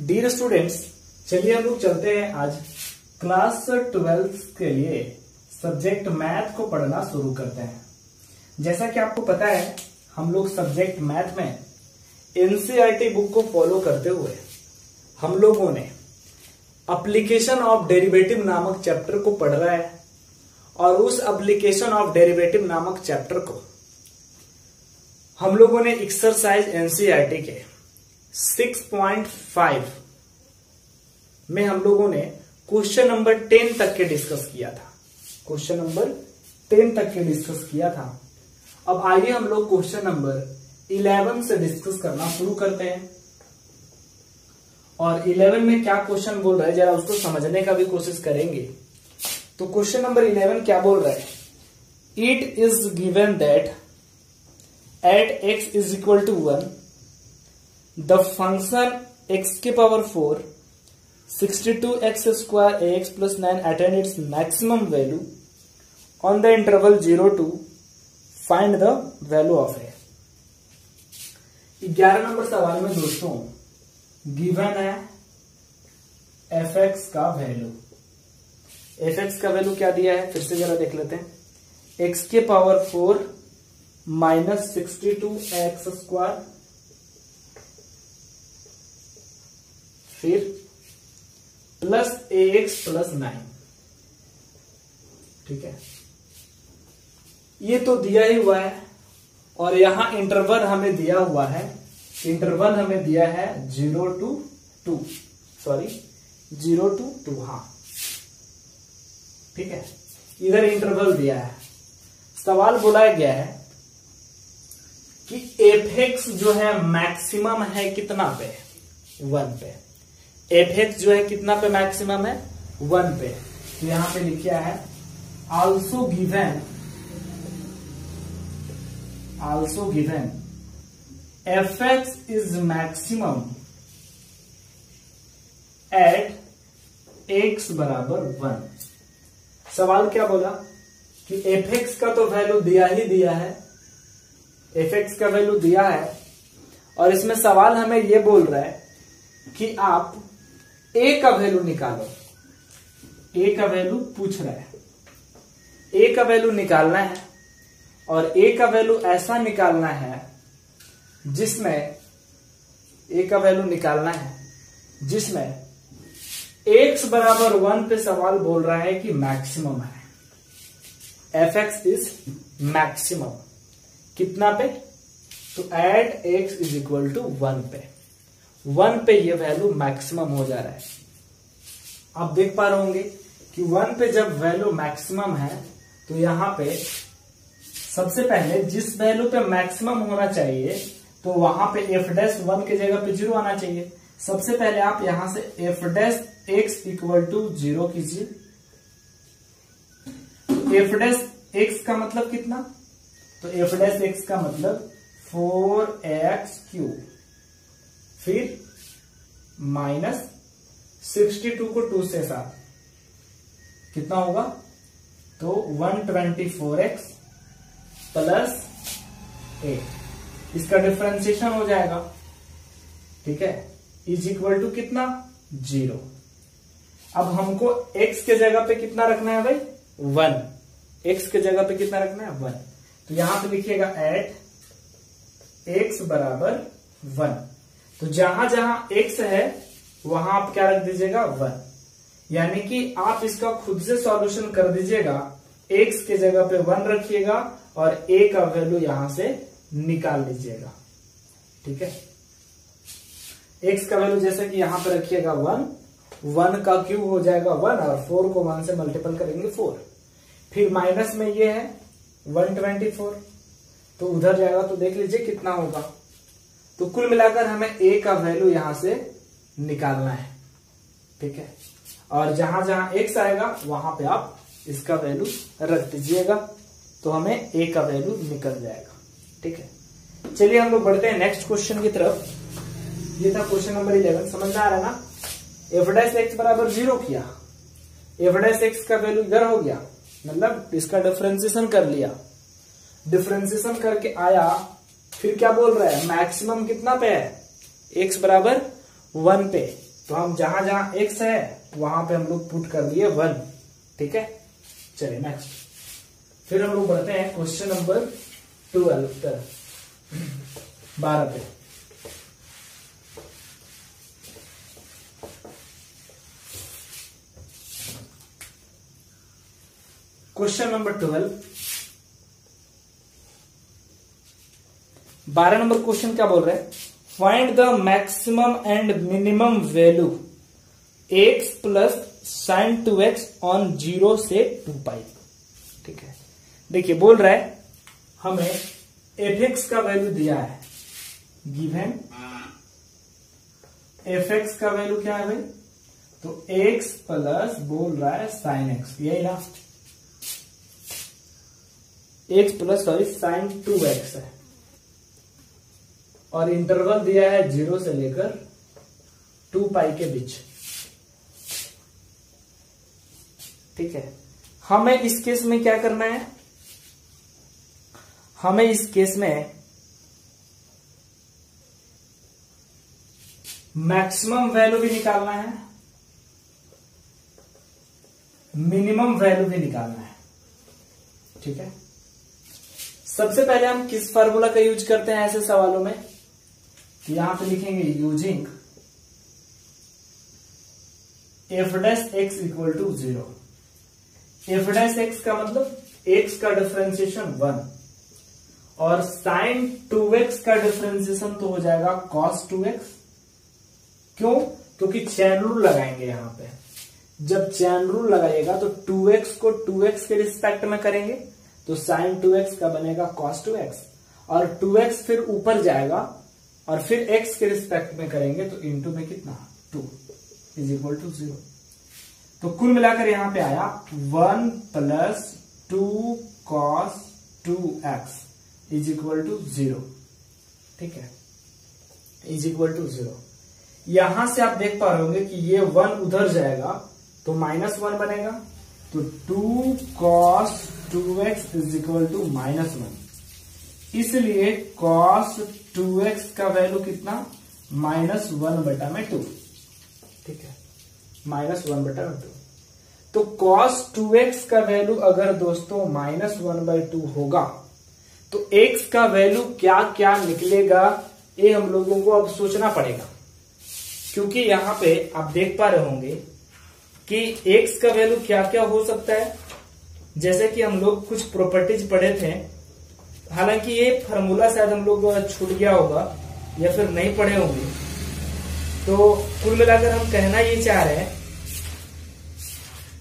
Dear students चलिए हम लोग चलते हैं आज क्लास ट्वेल्थ के लिए सब्जेक्ट मैथ को पढ़ना शुरू करते हैं। जैसा कि आपको पता है, हम लोग सब्जेक्ट मैथ में एनसीईआरटी बुक को फॉलो करते हुए हम लोगों ने अप्लीकेशन ऑफ़ डेरिवेटिव नामक चैप्टर को पढ़ रहा है और उस एप्लीकेशन ऑफ़ डेरिवेटिव नामक चैप्टर को हम लोगों ने एक्सरसाइज एनसीईआरटी के 6.5 में हम लोगों ने क्वेश्चन नंबर 10 तक के डिस्कस किया था। क्वेश्चन नंबर 10 तक के डिस्कस किया था। अब आइए हम लोग क्वेश्चन नंबर 11 से डिस्कस करना शुरू करते हैं। और 11 में क्या क्वेश्चन बोल रहा है, जरा उसको समझने का भी कोशिश करेंगे। तो क्वेश्चन नंबर 11 क्या बोल रहा है? It is given that at x is equal to one the function x के power four sixty two x square a x plus nine attend its maximum value on the interval zero to find the value of a. ग्यारह number सवाल में दोस्तों, given है f x का value. F x का value क्या दिया है? फिर से जरा देख लेते हैं। एक्स के power four minus sixty two x square फिर plus a x plus nine. ठीक है? ये तो दिया ही हुआ है, और यहाँ इंटरवल हमें दिया हुआ है इंटरवल हमें दिया है zero to two sorry zero to two हाँ। ठीक है? इधर इंटरवल दिया है। सवाल बुलाया गया है कि एफ़ एक्स जो है मैक्सिमम है कितना पे? वन पे। एफ़ एक्स जो है कितना पे मैक्सिमम है? वन पे। तो यहाँ पे लिखा है? Also given also given f x is maximum at x बराबर वन सवाल क्या बोला? कि एफ़ एक्स का तो वैल्यू दिया ही दिया है। एफ़ एक्स का वैल्यू दिया है। और इसमें सवाल हमें यह बोल रहा है कि आप ए का वैल्यू निकालो। ए का वैल्यू पूछ रहा है। ए का वैल्यू निकालना है और ए का वैल्यू ऐसा निकालना है जिसमें ए का वैल्यू निकालना है, जिसमें एक्स बराबर वन पे सवाल बोल रहा है कि मैक्सिमम है। एफ़ एक्स इज़ मैक्सिमम कितना पे? तो at x is equal to one पे। वन पे ये वैल्यू मैक्सिमम हो जा रहा है। आप देख पा रहे होंगे कि वन पे जब वैल्यू मैक्सिमम है तो यहाँ पे सबसे पहले जिस वैल्यू पे मैक्सिमम होना चाहिए तो वहाँ पे एफ़ डैश वन के जगह पे ज़ीरो आना चाहिए। सबसे पहले आप यहाँ से f dash x equal to zero कीजिए। एफ़ डैश एक्स का मतलब कितना? तो एफ़ डैश एक्स का मतलब फोर एक्स क्यू फिर माइनस सिक्सटी टू को टू से सात। कितना होगा? तो one twenty four x plus a इसका डिफ्रेंसिएशन हो जाएगा। ठीक है? इज़ इक्वल टू कितना? ज़ीरो। अब हमको x के जगह पे कितना रखना है भाई? वन। x के जगह पे कितना रखना है? वन। तो यहाँ पे लिखिएगा एट एक्स बराबर वन। तो जहाँ जहाँ x है, वहाँ आप क्या रख दीजिएगा? वन। यानी कि आप इसका खुद से सॉल्यूशन कर दीजिएगा। x के जगह पे वन रखिएगा और a का वैल्यू यहाँ से निकाल लीजिएगा ठीक है? x का वैल्यू जैसे कि यहाँ पर रखिएगा वन। वन का क्यूब हो जाएगा वन और फोर को वन से मल्टीपल करेंगे फोर फिर माइनस में ये है वन ट्वेंटी फोर तो उधर जाएगा तो देख लीजिए कितना होगा। तो कुल मिलाकर हमें ए का वैल्यू यहाँ से निकालना है। ठीक है? और जहाँ जहाँ एक्स आएगा, वहाँ पे आप इसका वैल्यू रख दीजिएगा तो हमें ए का वैल्यू निकल जाएगा। ठीक है? चलिए हम लोग बढ़ते हैं नेक्स्ट क्वेश्चन की तरफ़। ये था क्वेश्चन नंबर इलेवन समझ में आ रहा ना? एफ़ डैश एक्स बराबर ज़ीरो किया। एफ़ डैश एक्स का वैल्यू इधर हो गया मतलब इसका डिफ्रेंसिएशन कर लिया। डिफ्रेंसिएशन करके आया फिर क्या बोल रहा है? मैक्सिमम कितना पे है? एक्स बराबर वन पे। तो हम जहाँ जहाँ एक्स है, वहाँ पे हम लोग पुट कर दिए वन ठीक है? चलिए नेक्स्ट फिर हम लोग बढ़ते हैं क्वेश्चन नंबर ट्वेल्व तक बारह पे। क्वेश्चन नंबर ट्वेल्व बारह नंबर क्वेश्चन क्या बोल रहे हैं? Find the maximum and minimum value x plus sine two x on zero से टू पाई ठीक है? देखिए, बोल रहा है, हमें एफ़ एक्स का वैल्यू दिया है। गिवन एफ़ एक्स का वैल्यू क्या है भाई? तो एक्स प्लस बोल रहा है साइन एक्स यही last x plus sorry sine two x है। और इंटरवल दिया है ज़ीरो से लेकर टू पाई के बीच। ठीक है? हमें इस केस में क्या करना है? हमें इस केस में मैक्सिमम वैल्यू भी निकालना है मिनिमम वैल्यू भी निकालना है। ठीक है? सबसे पहले हम किस फार्मूला का यूज़ करते हैं ऐसे सवालों में? यहाँ पे लिखेंगे using f dash x equal to zero f dash x का मतलब एक्स का डिफ्रेंसिएशन वन और साइन टू एक्स का डिफ्रेंसिएशन तो हो जाएगा कॉस टू एक्स क्यों? क्योंकि चैन रूल लगाएँगे यहाँ पे। जब चैन रूल लगाइएगा तो टू एक्स को टू एक्स के रिस्पेक्ट में करेंगे तो साइन टू एक्स का बनेगा कॉस टू एक्स और टू एक्स फिर ऊपर जाएगा और फिर एक्स के रिस्पेक्ट में करेंगे तो इंटू में कितना? Two is equal to zero तो कुल मिलाकर यहाँ पे आया one plus two cos two x is equal to zero ठीक है? इज़ इक्वल टू ज़ीरो यहाँ से आप देख पा रहे होंगे कि ये वन उधर जाएगा तो माइनस वन बनेगा। तो two cos two x is equal to minus one इसलिए कॉस टू एक्स का वैल्यू कितना? माइनस वन बटा में टू ठीक है? माइनस वन बटा में टू तो कॉस टू एक्स का वैल्यू अगर दोस्तों माइनस वन बाई टू होगा तो एक्स का वैल्यू क्या क्या निकलेगा, ये हम लोगों को अब सोचना पड़ेगा। क्योंकि यहाँ पे आप देख पा रहे होंगे कि एक्स का वैल्यू क्या क्या हो सकता है। जैसे कि हम लोग कुछ प्रॉपर्टीज़ पढ़े थे हालाँकि ये फार्मूला शायद हम लोग छूट गया होगा, या फिर नहीं पढ़े होंगे। तो कुल मिलाकर हम कहना ये चाह रहे हैं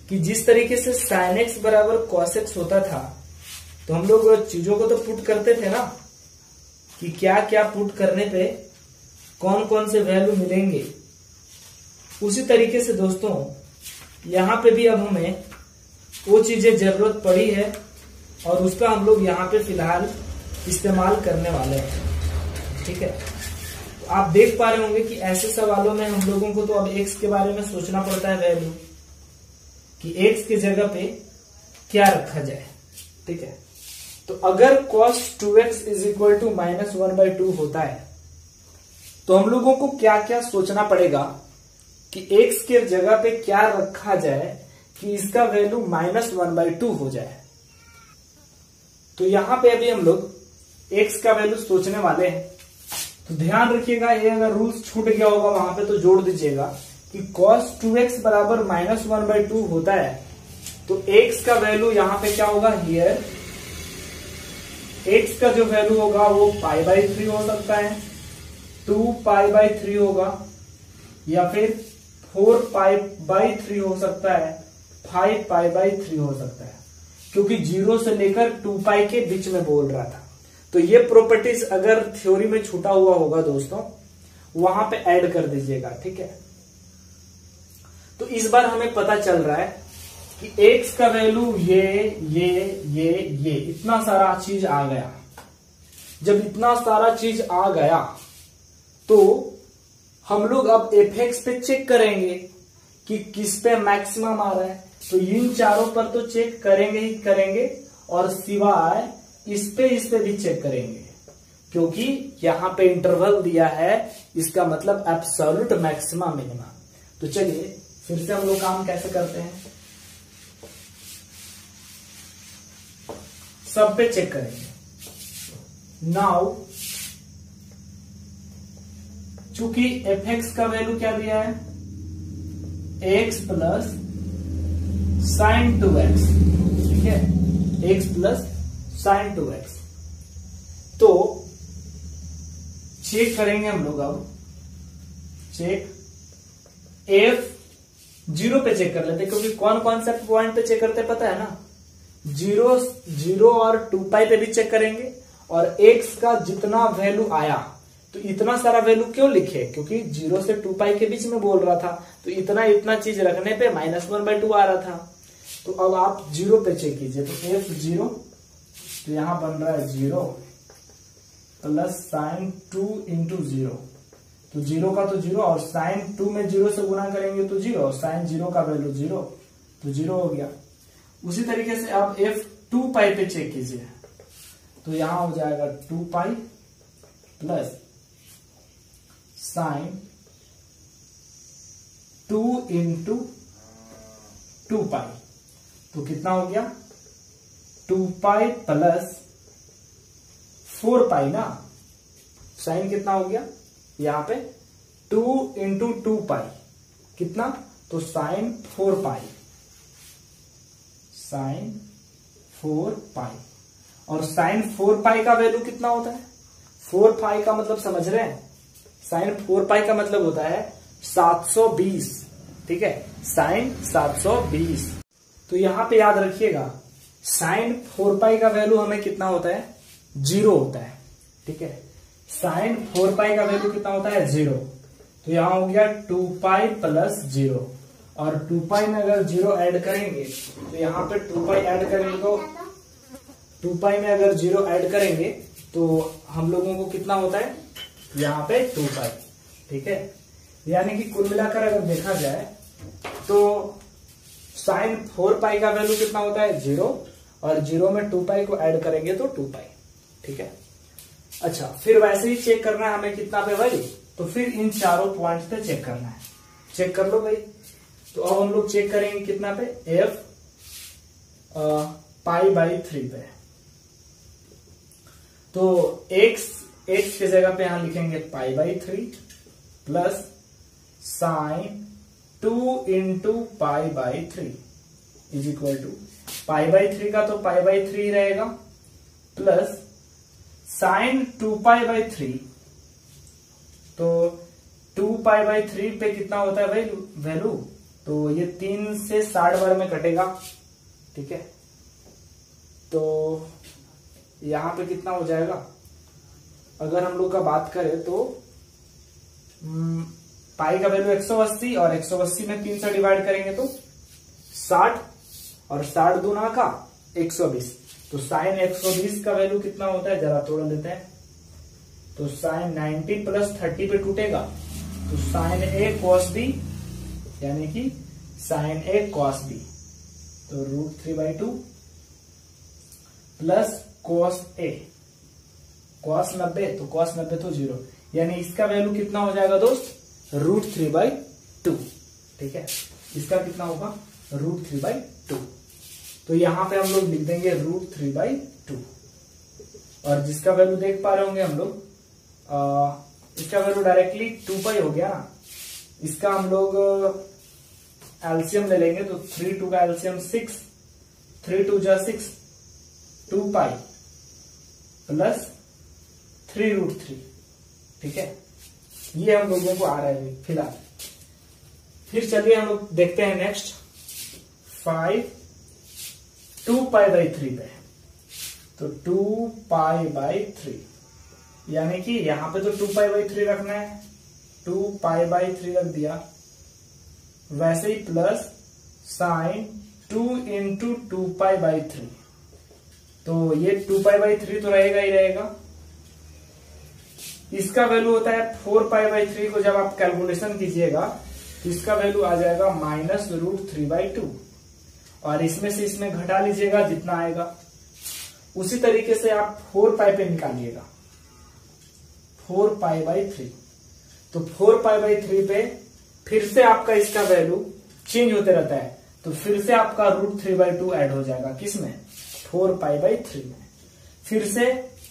कि जिस तरीके से साइन एक्स बराबर कॉसेक्स होता था तो हम लोग चीज़ों को तो पुट करते थे ना, कि क्या क्या पुट करने पे कौन कौन से वैल्यू मिलेंगे। उसी तरीके से दोस्तों, यहाँ पे भी अब हमें वो चीज़ें ज़रूरत पड़ी है और उसका हम लोग यहाँ पे फ़िलहाल इस्तेमाल करने वाले हैं। ठीक है? तो आप देख पा रहे होंगे कि ऐसे सवालों में हम लोगों को तो अब एक्स के बारे में सोचना पड़ता है वैल्यू, कि एक्स की जगह पे क्या रखा जाए। ठीक है? तो अगर cos two x is equal to minus one by two होता है तो हम लोगों को क्या क्या सोचना पड़ेगा कि एक्स के जगह पे क्या रखा जाए कि इसका value minus one by two हो जाए। तो यहाँ पे अभी हम लोग एक्स का वैल्यू सोचने वाले हैं। तो ध्यान रखिएगा, ये अगर रूल्स छूट गया होगा वहाँ पे तो जोड़ दीजिएगा कि cos 2x बराबर माइनस वन बाई टू होता है। तो x का वैल्यू यहाँ पे क्या होगा? हियर x का जो वैल्यू होगा, वो पाई बाई थ्री हो सकता है। टू पाई बाई थ्री होगा। या फिर फोर पाई बाई थ्री हो सकता है। फाइव पाई बाई थ्री हो सकता है। क्योंकि ज़ीरो से लेकर टू पाई के बीच में बोल रहा था। तो ये प्रॉपर्टीज़ अगर थ्योरी में छूटा हुआ होगा दोस्तों, वहाँ पे ऐड कर दीजिएगा, ठीक है? तो इस बार हमें पता चल रहा है कि एक्स का वैल्यू ये ये ये ये, इतना सारा चीज़ आ गया। जब इतना सारा चीज़ आ गया तो हम लोग अब एफ़ पे चेक करेंगे कि किस पे मैक्सिमम आ रहा है। तो इन चारों पर तो चेक करेंगे ही करेंगे, और सिवाय इस पे इस पे भी चेक करेंगे, क्योंकि यहाँ पे इंटरवल दिया है, इसका मतलब एब्सोल्यूट मैक्सिमम मिनिमम तो चलिए, फिर से हम लोग काम कैसे करते हैं? सब पे चेक करेंगे। नाउ चूँकि एफ़ एक्स का वैल्यू क्या दिया है? X plus sine two x, ठीक है? X plus sine two x. तो चेक करेंगे हम लोग अब। चेक। एफ़ ज़ीरो पे चेक कर लेते हैं, क्योंकि कौन कौन सा पॉइंट पे चेक करते पता है ना? ज़ीरो ज़ीरो और टू पाई पे भी चेक करेंगे, और एक्स का जितना वैल्यू आया तो इतना सारा वैल्यू क्यों लिखे? क्योंकि ज़ीरो से टू पाई के बीच में बोल रहा था तो इतना इतना चीज़ रखने पे माइनस वन बाई टू आ रहा था। तो अब आप ज़ीरो पे चेक कीजिए तो एफ़ ज़ीरो तो यहाँ बन रहा है zero plus sine two into zero. तो ज़ीरो का तो ज़ीरो, और साइन टू में ज़ीरो से गुना करेंगे तो ज़ीरो, और साइन ज़ीरो का वैल्यू ज़ीरो तो ज़ीरो हो गया। उसी तरीके से आप एफ़ टू पाई पे चेक कीजिए। तो यहाँ हो जाएगा two pi plus sine two into two pi तो कितना हो गया? Two pi plus four pi ना? साइन कितना हो गया? यहाँ पे टू इंटू टू पाई। कितना? तो sine four pi. Sine four pi. और साइन फोर पाई का वैल्यू कितना होता है? फोर पाई का मतलब समझ रहे हैं? साइन फोर पाई का मतलब होता है 720 ठीक है? साइन 720 तो यहाँ पे याद रखिएगा साइन फोर पाई का वैल्यू हमें कितना होता है? ज़ीरो होता है, ठीक है? साइन फोर पाई का वैल्यू कितना होता है? ज़ीरो तो यहाँ हो गया टू पाई प्लस ज़ीरो और टू पाई में अगर ज़ीरो ऐड करेंगे तो यहाँ पे टू पाई ऐड करेंगे तो टू पाई में अगर ज़ीरो ऐड करेंगे तो हम लोगों को कितना होता है? यहाँ पे टू पाई ठीक है? यानी कि कुल मिलाकर अगर देखा जाए तो साइन फोर पाई का वैल्यू कितना होता है? ज़ीरो। और ज़ीरो में टू पाई को ऐड करेंगे तो टू पाई। ठीक है? अच्छा फिर वैसे ही चेक करना है हमें कितना पे भाई तो फिर इन चारों पॉइंट पे चेक करना है। चेक कर लो भाई। तो अब हम लोग चेक करेंगे कितना पे? एफ़ पाई बाई थ्री पे। तो एक्स एक्स की जगह पे यहाँ लिखेंगे pi by three plus sine two into pi by three is equal to pi by three का तो पाई बाई थ्री रहेगा plus sine two pi by three तो टू पाई बाई थ्री पे कितना होता है भाई? वैल्यू तो ये तीन से साठ बार में कटेगा ठीक है? तो यहाँ पे कितना हो जाएगा? अगर हम लोग का बात करें तो हम्म, पाई का वैल्यू 180 और 180 में तीन से डिवाइड करेंगे तो 60 और 60 दूना का 120 तो साइन 120 का वैल्यू कितना होता है? जरा तोड़ लेते हैं। तो साइन 90 प्लस 30 पे टूटेगा। तो साइन ए कॉस बी यानी कि साइन ए कॉस बी तो root three by two plus cos A cos नब्बे तो कॉस नब्बे तो ज़ीरो यानी इसका वैल्यू कितना हो जाएगा दोस्त? रूट थ्री बाई टू, ठीक है? इसका कितना होगा? Root three by two. तो यहाँ पे हम लोग लिख देंगे रूट थ्री बाई टू। और जिसका वैल्यू देख पा रहे होंगे हम लोग इसका वैल्यू डायरेक्टली टू पाई हो गया ना? इसका हम लोग एल्सियम ले लेंगे तो थ्री टू का एल्सियम सिक्स थ्री टू जा six two pi plus three root three ठीक है? ये हम लोगों को आ रहा है फ़िलहाल। फिर चलिए हम लोग देखते हैं next five two pi by three पे तो टू पाई बाई थ्री यानी कि यहाँ पे तो टू पाई बाई थ्री रखना है। टू पाई बाई थ्री रख दिया। वैसे ही plus sine two into two pi by three तो ये टू पाई बाई थ्री तो रहेगा ही रहेगा। इसका वैल्यू होता है फोर पाई बाई थ्री को जब आप कैलकुलेशन कीजिएगा तो इसका वैल्यू आ जाएगा minus root three by two और इसमें से इसमें घटा लीजिएगा, जितना आएगा। उसी तरीके से आप फोर पाई पे निकालिएगा। फोर पाई बाई थ्री तो फोर पाई बाई थ्री पे फिर से आपका इसका वैल्यू चेंज होते रहता है। तो फिर से आपका root three by two add हो जाएगा किसमें? फोर पाई बाई थ्री में। फिर से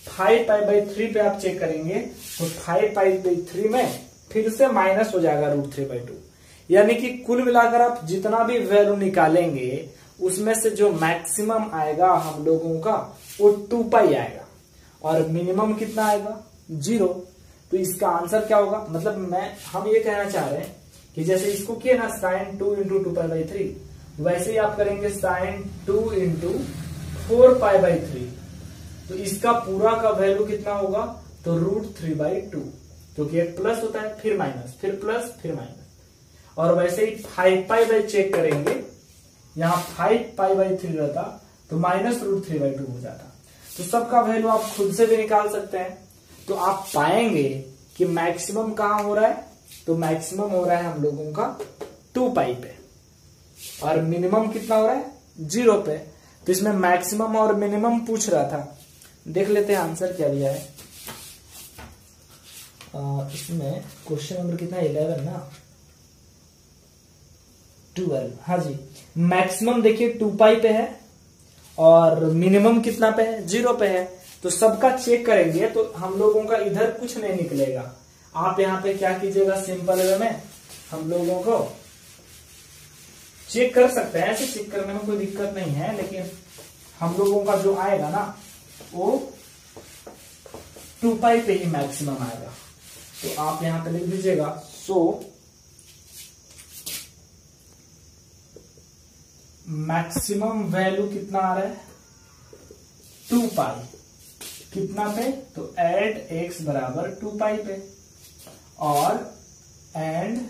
फाइव पाई बाई थ्री पे आप चेक करेंगे तो फाइव पाई बाई थ्री में फिर से माइनस हो जाएगा रूट थ्री बाई टू। यानी कि कुल मिलाकर आप जितना भी वैल्यू निकालेंगे, उसमें से जो मैक्सिमम आएगा हम लोगों का, वो टू पाई आएगा। और मिनिमम कितना आएगा? ज़ीरो। तो इसका आंसर क्या होगा? मतलब मैं, हम ये कहना चाह रहे हैं कि जैसे इसको किए ना sine two into two pi by three वैसे ही आप करेंगे sine two into four pi by three तो इसका पूरा का वैल्यू कितना होगा? तो रूट थ्री बाई टू क्योंकि एक प्लस होता है, फिर माइनस फिर प्लस फिर माइनस और वैसे ही फाइव पाई बाई चेक करेंगे, यहाँ फाइव पाई बाई थ्री रहता तो minus root three by two हो जाता. तो सबका वैल्यू आप खुद से भी निकाल सकते हैं. तो आप पाएँगे कि मैक्सिमम कहाँ हो रहा है? तो मैक्सिमम हो रहा है हम लोगों का टू पाई पे. और मिनिमम कितना हो रहा है? ज़ीरो पे. तो इसमें मैक्सिमम और मिनिमम पूछ रहा था. देख लेते हैं आंसर क्या दिया है। इसमें क्वेश्चन नंबर कितना इलेवन ना? ट्वेल्व हाँ जी। मैक्सिमम देखिए टू पाई पे है और मिनिमम कितना पे है? ज़ीरो पे है। तो सबका चेक करेंगे तो हम लोगों का इधर कुछ नहीं निकलेगा। आप यहाँ पे क्या कीजिएगा? सिंपल वे में हम लोगों को चेक कर सकते हैं। ऐसे चेक करने में कोई दिक्कत नहीं है, लेकिन हम लोगों का जो आएगा ना वो टू पाई पे ही मैक्सिमम आएगा। तो आप यहाँ पे लिख दीजिएगा। सो मैक्सिमम वैल्यू कितना आ रहा है? Two pi. कितना पे? तो एट एक्स बराबर टू पाई पे। और एंड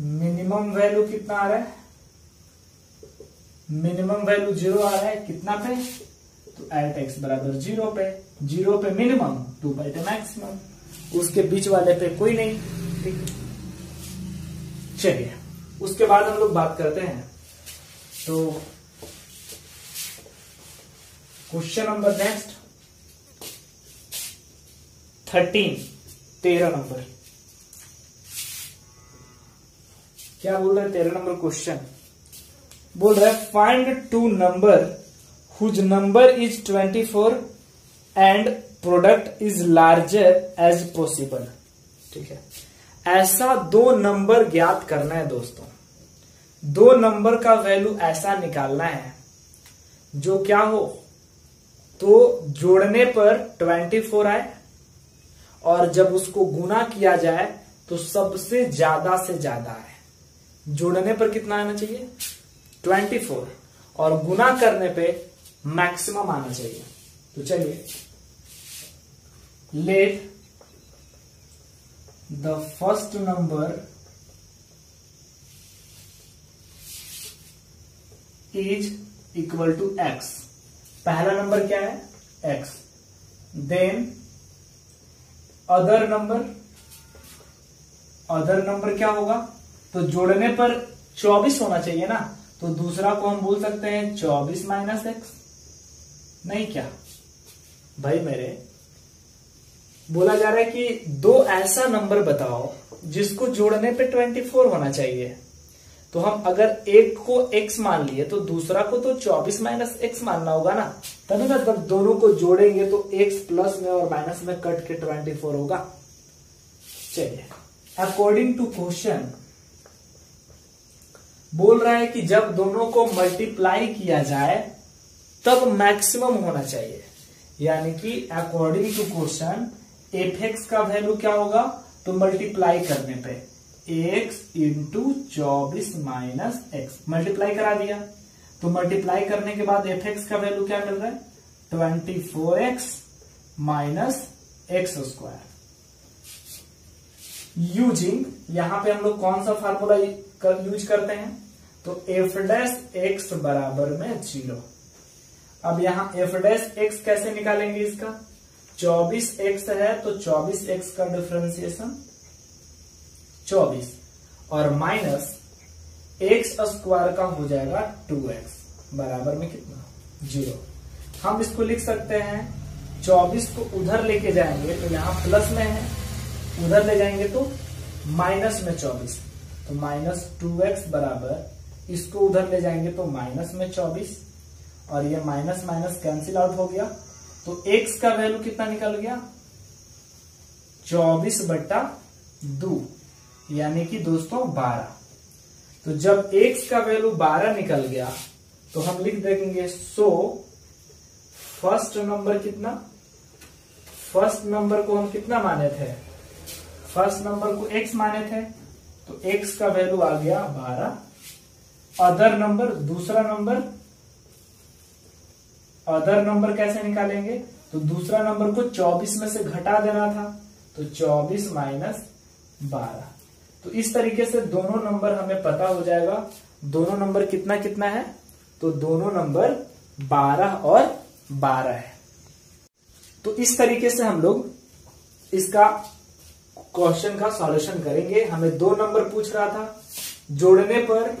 मिनिमम वैल्यू कितना आ रहा है? मिनिमम वैल्यू ज़ीरो आ रहा है। कितना पे? तो एट एक्स बराबर ज़ीरो पे ज़ीरो पे मिनिमम टू पाई पे मैक्सिमम उसके बीच वाले पे कोई नहीं, ठीक चलिए, उसके बाद हम लोग बात करते हैं। तो क्वेश्चन नंबर नेक्स्ट थर्टीन तेरह नंबर क्या बोल रहे हैं तेरह नंबर क्वेश्चन बोल रहा find two number whose number is twenty four and product is larger as possible ठीक है? ऐसा दो नंबर ज्ञात करना है दोस्तों। दो नंबर का वैल्यू ऐसा निकालना है, जो क्या हो? तो जोड़ने पर ट्वेंटी फोर आए, और जब उसको गुना किया जाए तो सबसे ज़्यादा से ज़्यादा आए। जोड़ने पर कितना आना चाहिए? ट्वेंटी फोर और गुना करने पे मैक्सिमम आना चाहिए। तो चलिए। Let the first number is equal to x पहला नंबर क्या है? X then other number other number क्या होगा? तो जोड़ने पर 24 होना चाहिए ना। तो दूसरा को हम बोल सकते हैं? 24 माइनस एक्स नहीं क्या? भाई मेरे, बोला जा रहा है कि दो ऐसा नंबर बताओ जिसको जोड़ने पे 24 होना चाहिए। तो हम अगर एक को x मान लिए तो दूसरा को तो 24 माइनस एक्स मानना होगा ना? तभी ना जब दोनों को जोड़ेंगे तो x प्लस में और माइनस में कट के 24 होगा। चलिए अकॉर्डिंग टू क्वेश्चन बोल रहा है कि जब दोनों को मल्टीप्लाई किया जाए तब मैक्सिमम होना चाहिए। यानी कि according to question f x का वैल्यू क्या होगा? तो मल्टीप्लाई करने पे। एक्स इंटू चौबीस माइनस एक्स मल्टीप्लाई करा दिया। तो मल्टीप्लाई करने के बाद एफ़ एक्स का वैल्यू क्या मिल रहा है? Twenty four x minus x square using यहाँ पे हम लोग कौन सा फार्मूला यूज़ करते हैं? तो एफ़ डैश एक्स बराबर में ज़ीरो अब यहाँ एफ़ डैश एक्स कैसे निकालेंगे इसका? 24 एक्स है तो 24 एक्स का डिफ्रेंसिएशन 24 और माइनस एक्स स्क्वायर का हो जाएगा 2x बराबर में कितना? ज़ीरो हम इसको लिख सकते हैं 24 को उधर लेके जाएँगे तो यहाँ प्लस में है, उधर ले जाएँगे तो माइनस में चौबीस। तो माइनस टू बराबर, इसको उधर ले जाएँगे तो माइनस में चौबीस। और ये माइनस माइनस कैंसिल आउट हो गया। तो एक्स का वैल्यू कितना निकल गया? चौबीस बट्टा दो, यानी कि दोस्तों बारह। तो जब एक्स का वैल्यू बारह निकल गया तो हम लिख देंगे सो फ़र्स्ट नंबर कितना? फ़र्स्ट नंबर को हम कितना माने थे? फ़र्स्ट नंबर को एक्स माने थे तो एक्स का वैल्यू आ गया बारह। अदर नंबर दूसरा नंबर अदर नंबर कैसे निकालेंगे? तो दूसरा नंबर को 24 में से घटा देना था तो 24 माइनस बारह। तो इस तरीके से दोनों नंबर हमें पता हो जाएगा, दोनों नंबर कितना कितना है? तो दोनों नंबर 12 और 12 है। तो इस तरीके से हम लोग इसका क्वेश्चन का सॉल्यूशन करेंगे। हमें दो नंबर पूछ रहा था, जोड़ने पर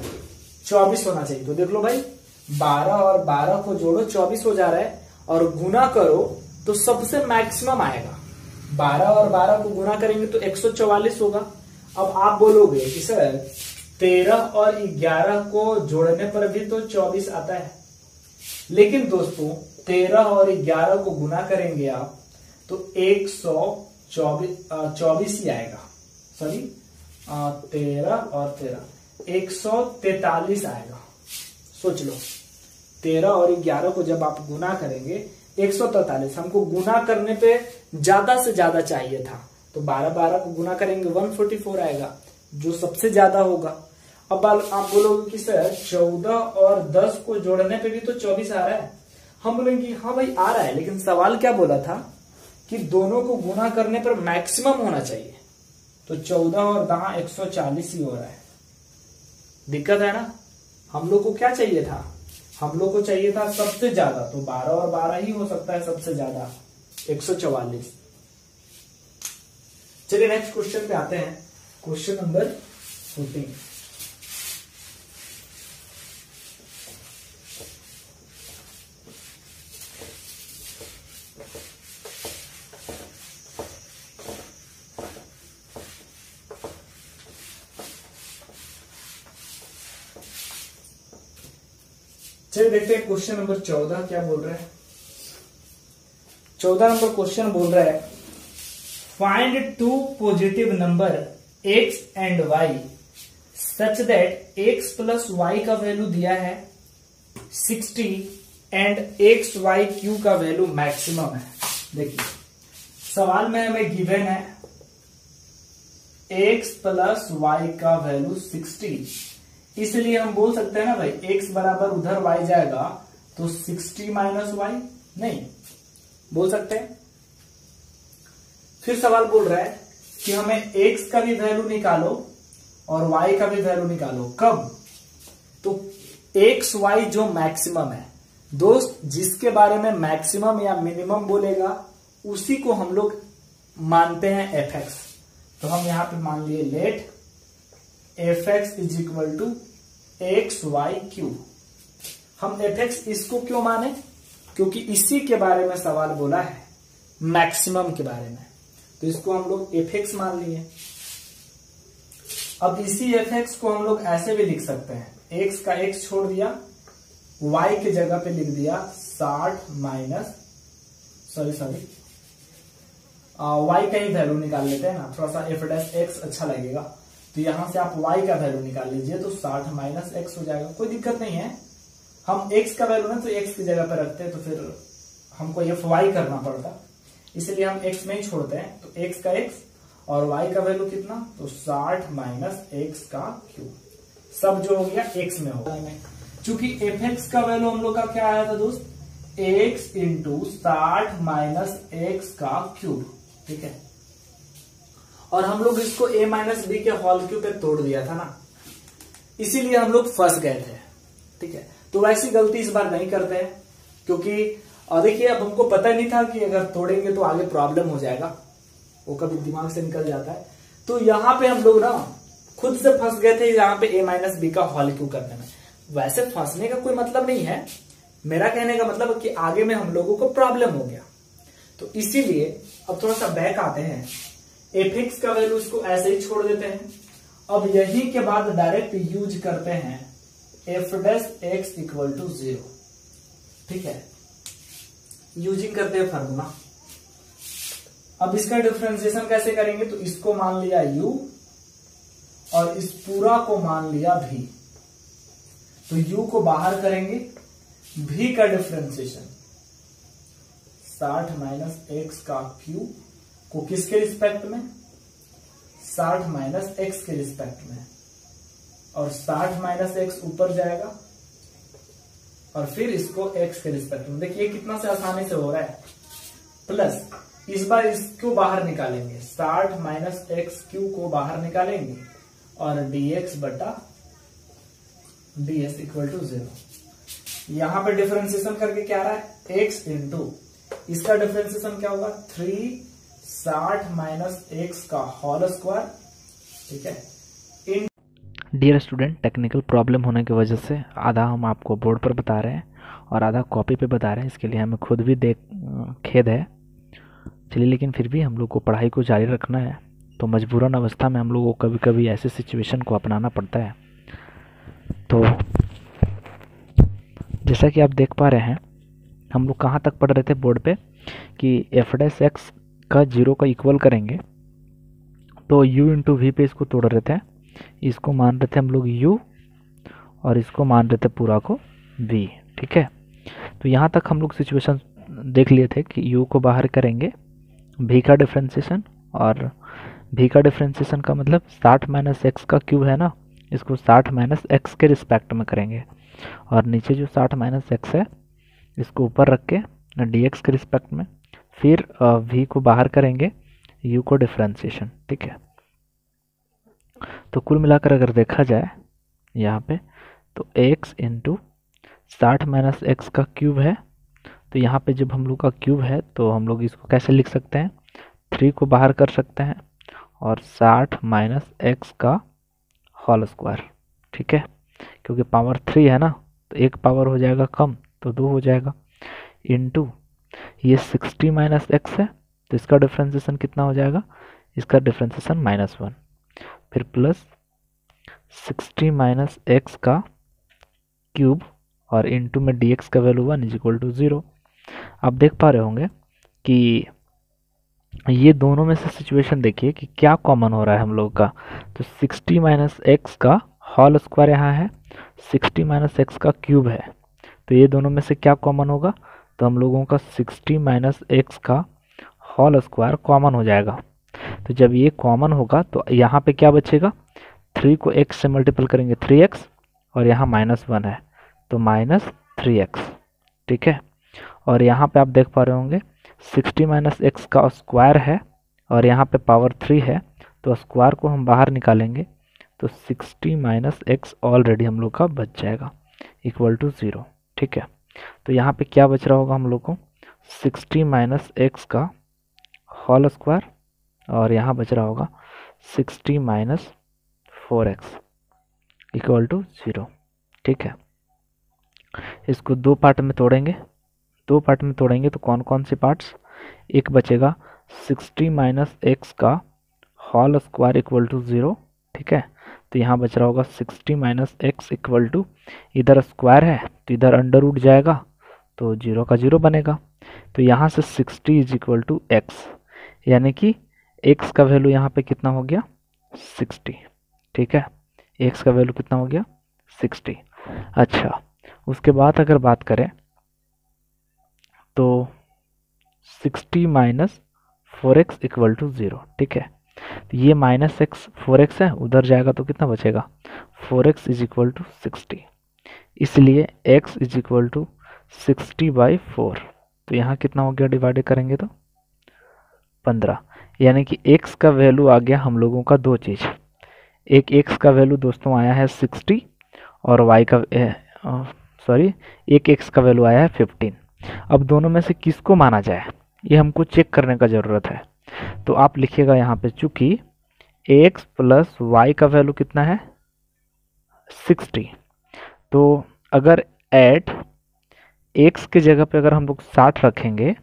24 होना चाहिए। तो देख लो भाई 12 और 12 को जोड़ो 24 हो जा रहा है, और गुना करो तो सबसे मैक्सिमम आएगा। 12 और 12 को गुना करेंगे तो 144 होगा। अब आप बोलोगे कि सर, तेरह और ग्यारह को जोड़ने पर भी तो चौबीस आता है। लेकिन दोस्तों, तेरह और ग्यारह को गुना करेंगे आप तो एक सौ चौबीस चौबीस ही आएगा। सॉरी तेरह और तेरह, एक सौ तैतालीस आएगा। सोच लो। तेरह और ग्यारह को जब आप गुना करेंगे, एक सौ तैतालीस, हमको गुना करने पे ज़्यादा से ज़्यादा चाहिए था। तो बारह बारह को गुना करेंगे वन फोर्टी फोर आएगा, जो सबसे ज़्यादा होगा। अब आप बोलोगे कि सर, चौदह और दस को जोड़ने पे भी तो चौबीस आ रहा है। हम बोलेंगे हाँ भाई, आ रहा है, लेकिन सवाल क्या बोला था कि दोनों को गुना करने पर मैक्सिमम होना चाहिए। तो चौदह और दहा एक सौ चालीस ही हो रहा है। दिक्कत है ना? हम लोग को क्या चाहिए था? हम लोग को चाहिए था सबसे ज़्यादा तो बारह और बारह ही हो सकता है सबसे ज़्यादा। एक सौ चौवालीस। चलिए नेक्स्ट क्वेश्चन पे आते हैं। क्वेश्चन नंबर फोर्टीन चलिए देखते हैं क्वेश्चन नंबर चौदह क्या बोल रहा है? चौदह नंबर क्वेश्चन बोल रहा है find two positive number x and y such that x plus y का वैल्यू दिया है 60 एंड एक्स वाई क्यू का वैल्यू मैक्सिमम है। देखिए, सवाल में हमें गिवन है एक्स प्लस वाई का वैल्यू 60 इसलिए हम बोल सकते हैं ना भाई, x बराबर उधर y जाएगा तो 60 माइनस वाई नहीं। बोल सकते हैं? फिर सवाल बोल रहा है कि हमें x का भी वैल्यू निकालो और y का भी वैल्यू निकालो। कब? तो एक्स वाई जो मैक्सिमम है। दोस्त, जिसके बारे में मैक्सिमम या मिनिमम बोलेगा, उसी को हम लोग मानते हैं एफ़ एक्स तो हम यहाँ पे मान लिए let f x is equal to x y cube हम एफ़ एक्स इसको क्यों माने? क्योंकि इसी के बारे में सवाल बोला है, मैक्सिमम के बारे में। तो इसको हम लोग एफ़ एक्स मान लिए। अब इसी एफ़ एक्स को हम लोग ऐसे भी लिख सकते हैं। एक्स का एक्स छोड़ दिया वाई की जगह पे लिख दिया साठ माइनस, सॉरी सॉरी वाई का ही वैल्यू निकाल लेते हैं ना। थोड़ा सा एफ़ डैश एक्स अच्छा लगेगा। तो यहाँ से आप वाई का वैल्यू निकाल लीजिए तो साठ माइनस एक्स हो जाएगा। कोई दिक्कत नहीं है। हम एक्स का वैल्यू ना तो एक्स की जगह पर रखते हैं तो फिर हमको एफ़ वाई करना पड़ता। इसलिए हम x में ही छोड़ते हैं। तो x का x और y का वैल्यू कितना? तो 60 माइनस एक्स का क्यूब सब जो हो गया x में होगा चूँकि एफ़ एक्स का वैल्यू हम लोग का क्या आया था दोस्त? x इंटू साठ माइनस एक्स का क्यूब ठीक है? और हम लोग इसको a माइनस बी के हॉल क्यू पे तोड़ दिया था ना। इसीलिए हम लोग फंस गए थे। ठीक है? तो वैसी गलती इस बार नहीं करते हैं, क्योंकि और देखिए, अब हमको पता नहीं था कि अगर तोड़ेंगे तो आगे प्रॉब्लम हो जाएगा। वो कभी दिमाग से निकल जाता है। तो यहाँ पे हम लोग ना, खुद से फंस गए थे यहाँ पे ए माइनस बी का हॉल क्यू करने में। वैसे फंसने का कोई मतलब नहीं है। मेरा कहने का मतलब कि आगे में हम लोगों को प्रॉब्लम हो गया। तो इसीलिए अब थोड़ा सा बैक आते हैं। एफ़ एक्स का वैल्यू इसको ऐसे ही छोड़ देते हैं। अब यही के बाद डायरेक्ट यूज़ करते हैं। F dash x equal to zero ठीक है? यूजिंग करते हैं फार्मूला अब इसका डिफ्रेंसिएशन कैसे करेंगे? तो इसको मान लिया u और इस पूरा को मान लिया v तो u को बाहर करेंगे। v का डिफ्रेंसिएशन साठ माइनस एक्स का क्यू को किसके रिस्पेक्ट में? साठ माइनस एक्स के रिस्पेक्ट में। और साठ माइनस एक्स ऊपर जाएगा, और फिर इसको एक्स के रिस्पेक्ट में। देखिए कितना से आसानी से हो रहा है। प्लस, इस बार इसको बाहर निकालेंगे। साठ माइनस एक्स क्यू को बाहर निकालेंगे, और dx बटा ds इक्वल टू ज़ीरो यहाँ पर डिफरेंशिएशन करके क्या आ रहा है? x इंटू इसका डिफरेंशिएशन क्या होगा? थ्री साठ माइनस एक्स का होल स्क्वायर, ठीक है? इन डियर स्टूडेंट टेक्निकल प्रॉब्लम होने की वजह से आधा हम आपको बोर्ड पर बता रहे हैं और आधा कॉपी पे बता रहे हैं। इसके लिए हमें खुद भी देख, खेद है। चलिए, लेकिन फिर भी हम लोग को पढ़ाई को जारी रखना है। तो मजबूरन अवस्था में हम लोग को कभी कभी ऐसे सिचुएशन को अपनाना पड़ता है। तो जैसा कि आप देख पा रहे हैं, हम लोग कहाँ तक पढ़ रहे थे बोर्ड पे कि एफ़ डेस एक्स का ज़ीरो का इक्वल करेंगे तो u इंटू वी पे इसको तोड़ रहे थे इसको मान रहे थे हम लोग u और इसको मान रहे थे पूरा को v, ठीक है? तो यहाँ तक हम लोग सिचुएशन देख लिए थे कि u को बाहर करेंगे, v का डिफ्रेंसिएशन और v का डिफ्रेंसिएशन का मतलब साठ माइनस एक्स का क्यूब है ना, इसको साठ माइनस एक्स के रिस्पेक्ट में करेंगे। और नीचे जो साठ माइनस एक्स है, इसको ऊपर रख के डी एक्स के रिस्पेक्ट में फिर v को बाहर करेंगे, u को डिफ्रेंसिएशन ठीक है? तो कुल मिलाकर अगर देखा जाए, यहाँ पे तो x इंटू साठ माइनस एक्स का क्यूब है। तो यहाँ पे जब हम लोग का क्यूब है तो हम लोग इसको कैसे लिख सकते हैं? थ्री को बाहर कर सकते हैं और साठ माइनस एक्स का होल स्क्वायर ठीक है? क्योंकि पावर थ्री है ना तो एक पावर हो जाएगा कम तो दो हो जाएगा। इंटू ये सिक्सटी माइनस एक्स है तो इसका डिफ्रेंसिएशन कितना हो जाएगा? इसका डिफ्रेंसिएशन माइनस वन फिर प्लस सिक्सटी माइनस एक्स का क्यूब और इंटू में डी एक्स का value one is equal to zero आप देख पा रहे होंगे कि ये दोनों में से सिचुएशन देखिए कि क्या कॉमन हो रहा है हम लोग का। तो 60 माइनस एक्स का हॉल स्क्वायर यहाँ है 60 माइनस एक्स का क्यूब है। तो ये दोनों में से क्या कॉमन होगा? तो हम लोगों का 60 माइनस एक्स का होल स्क्वायर कॉमन हो जाएगा। तो जब ये कॉमन होगा तो यहाँ पे क्या बचेगा? थ्री को एक्स से मल्टीपल करेंगे, थ्री एक्स, और यहाँ माइनस वन है तो माइनस थ्री एक्स, ठीक है? और यहाँ पे आप देख पा रहे होंगे, सिक्सटी माइनस एक्स का स्क्वायर है, और यहाँ पे पावर थ्री है तो स्क्वायर को हम बाहर निकालेंगे तो सिक्सटी माइनस एक्स ऑलरेडी हम लोग का बच जाएगा, इक्वल टू ज़ीरो, ठीक है? तो यहाँ पे क्या बच रहा होगा हम लोग को? सिक्सटी माइनस एक्स का होल स्क्वायर और यहाँ बच रहा होगा sixty minus four x equal to zero. ठीक है? इसको दो पार्ट में तोड़ेंगे। दो पार्ट में तोड़ेंगे तो कौन कौन से पार्ट्स? एक बचेगा सिक्सटी माइनस एक्स का whole square equal to zero. ठीक है? तो यहाँ बच रहा होगा sixty minus x equal to, इधर स्क्वायर है तो इधर अंडर उठ जाएगा तो ज़ीरो का ज़ीरो बनेगा। तो यहाँ से sixty is equal to x, यानी कि एक्स का वैल्यू यहाँ पे कितना हो गया? सिक्सटी, ठीक है? एक्स का वैल्यू कितना हो गया? सिक्सटी। अच्छा उसके बाद अगर बात करें तो sixty minus four x equal to zero, ठीक है? तो ये माइनस एक्स, फोर एक्स है, उधर जाएगा तो कितना बचेगा? Four x is equal to sixty. इसलिए x is equal to sixty by four. तो यहाँ कितना हो गया डिवाइड करेंगे तो? पंद्रह। यानी कि एक्स का वैल्यू आ गया हम लोगों का दो चीज़। एक एक्स का वैल्यू दोस्तों आया है सिक्सटी और वाई का सॉरी, एक एक्स का वैल्यू आया है फिफ्टीन। अब दोनों में से किसको माना जाए? ये हमको चेक करने का ज़रूरत है। तो आप लिखिएगा यहाँ पे चूँकि एक्स प्लस वाई का वैल्यू कितना है? सिक्सटी तो अगर एट एक्स के जगह पे अगर हम लोग साठ रखेंगे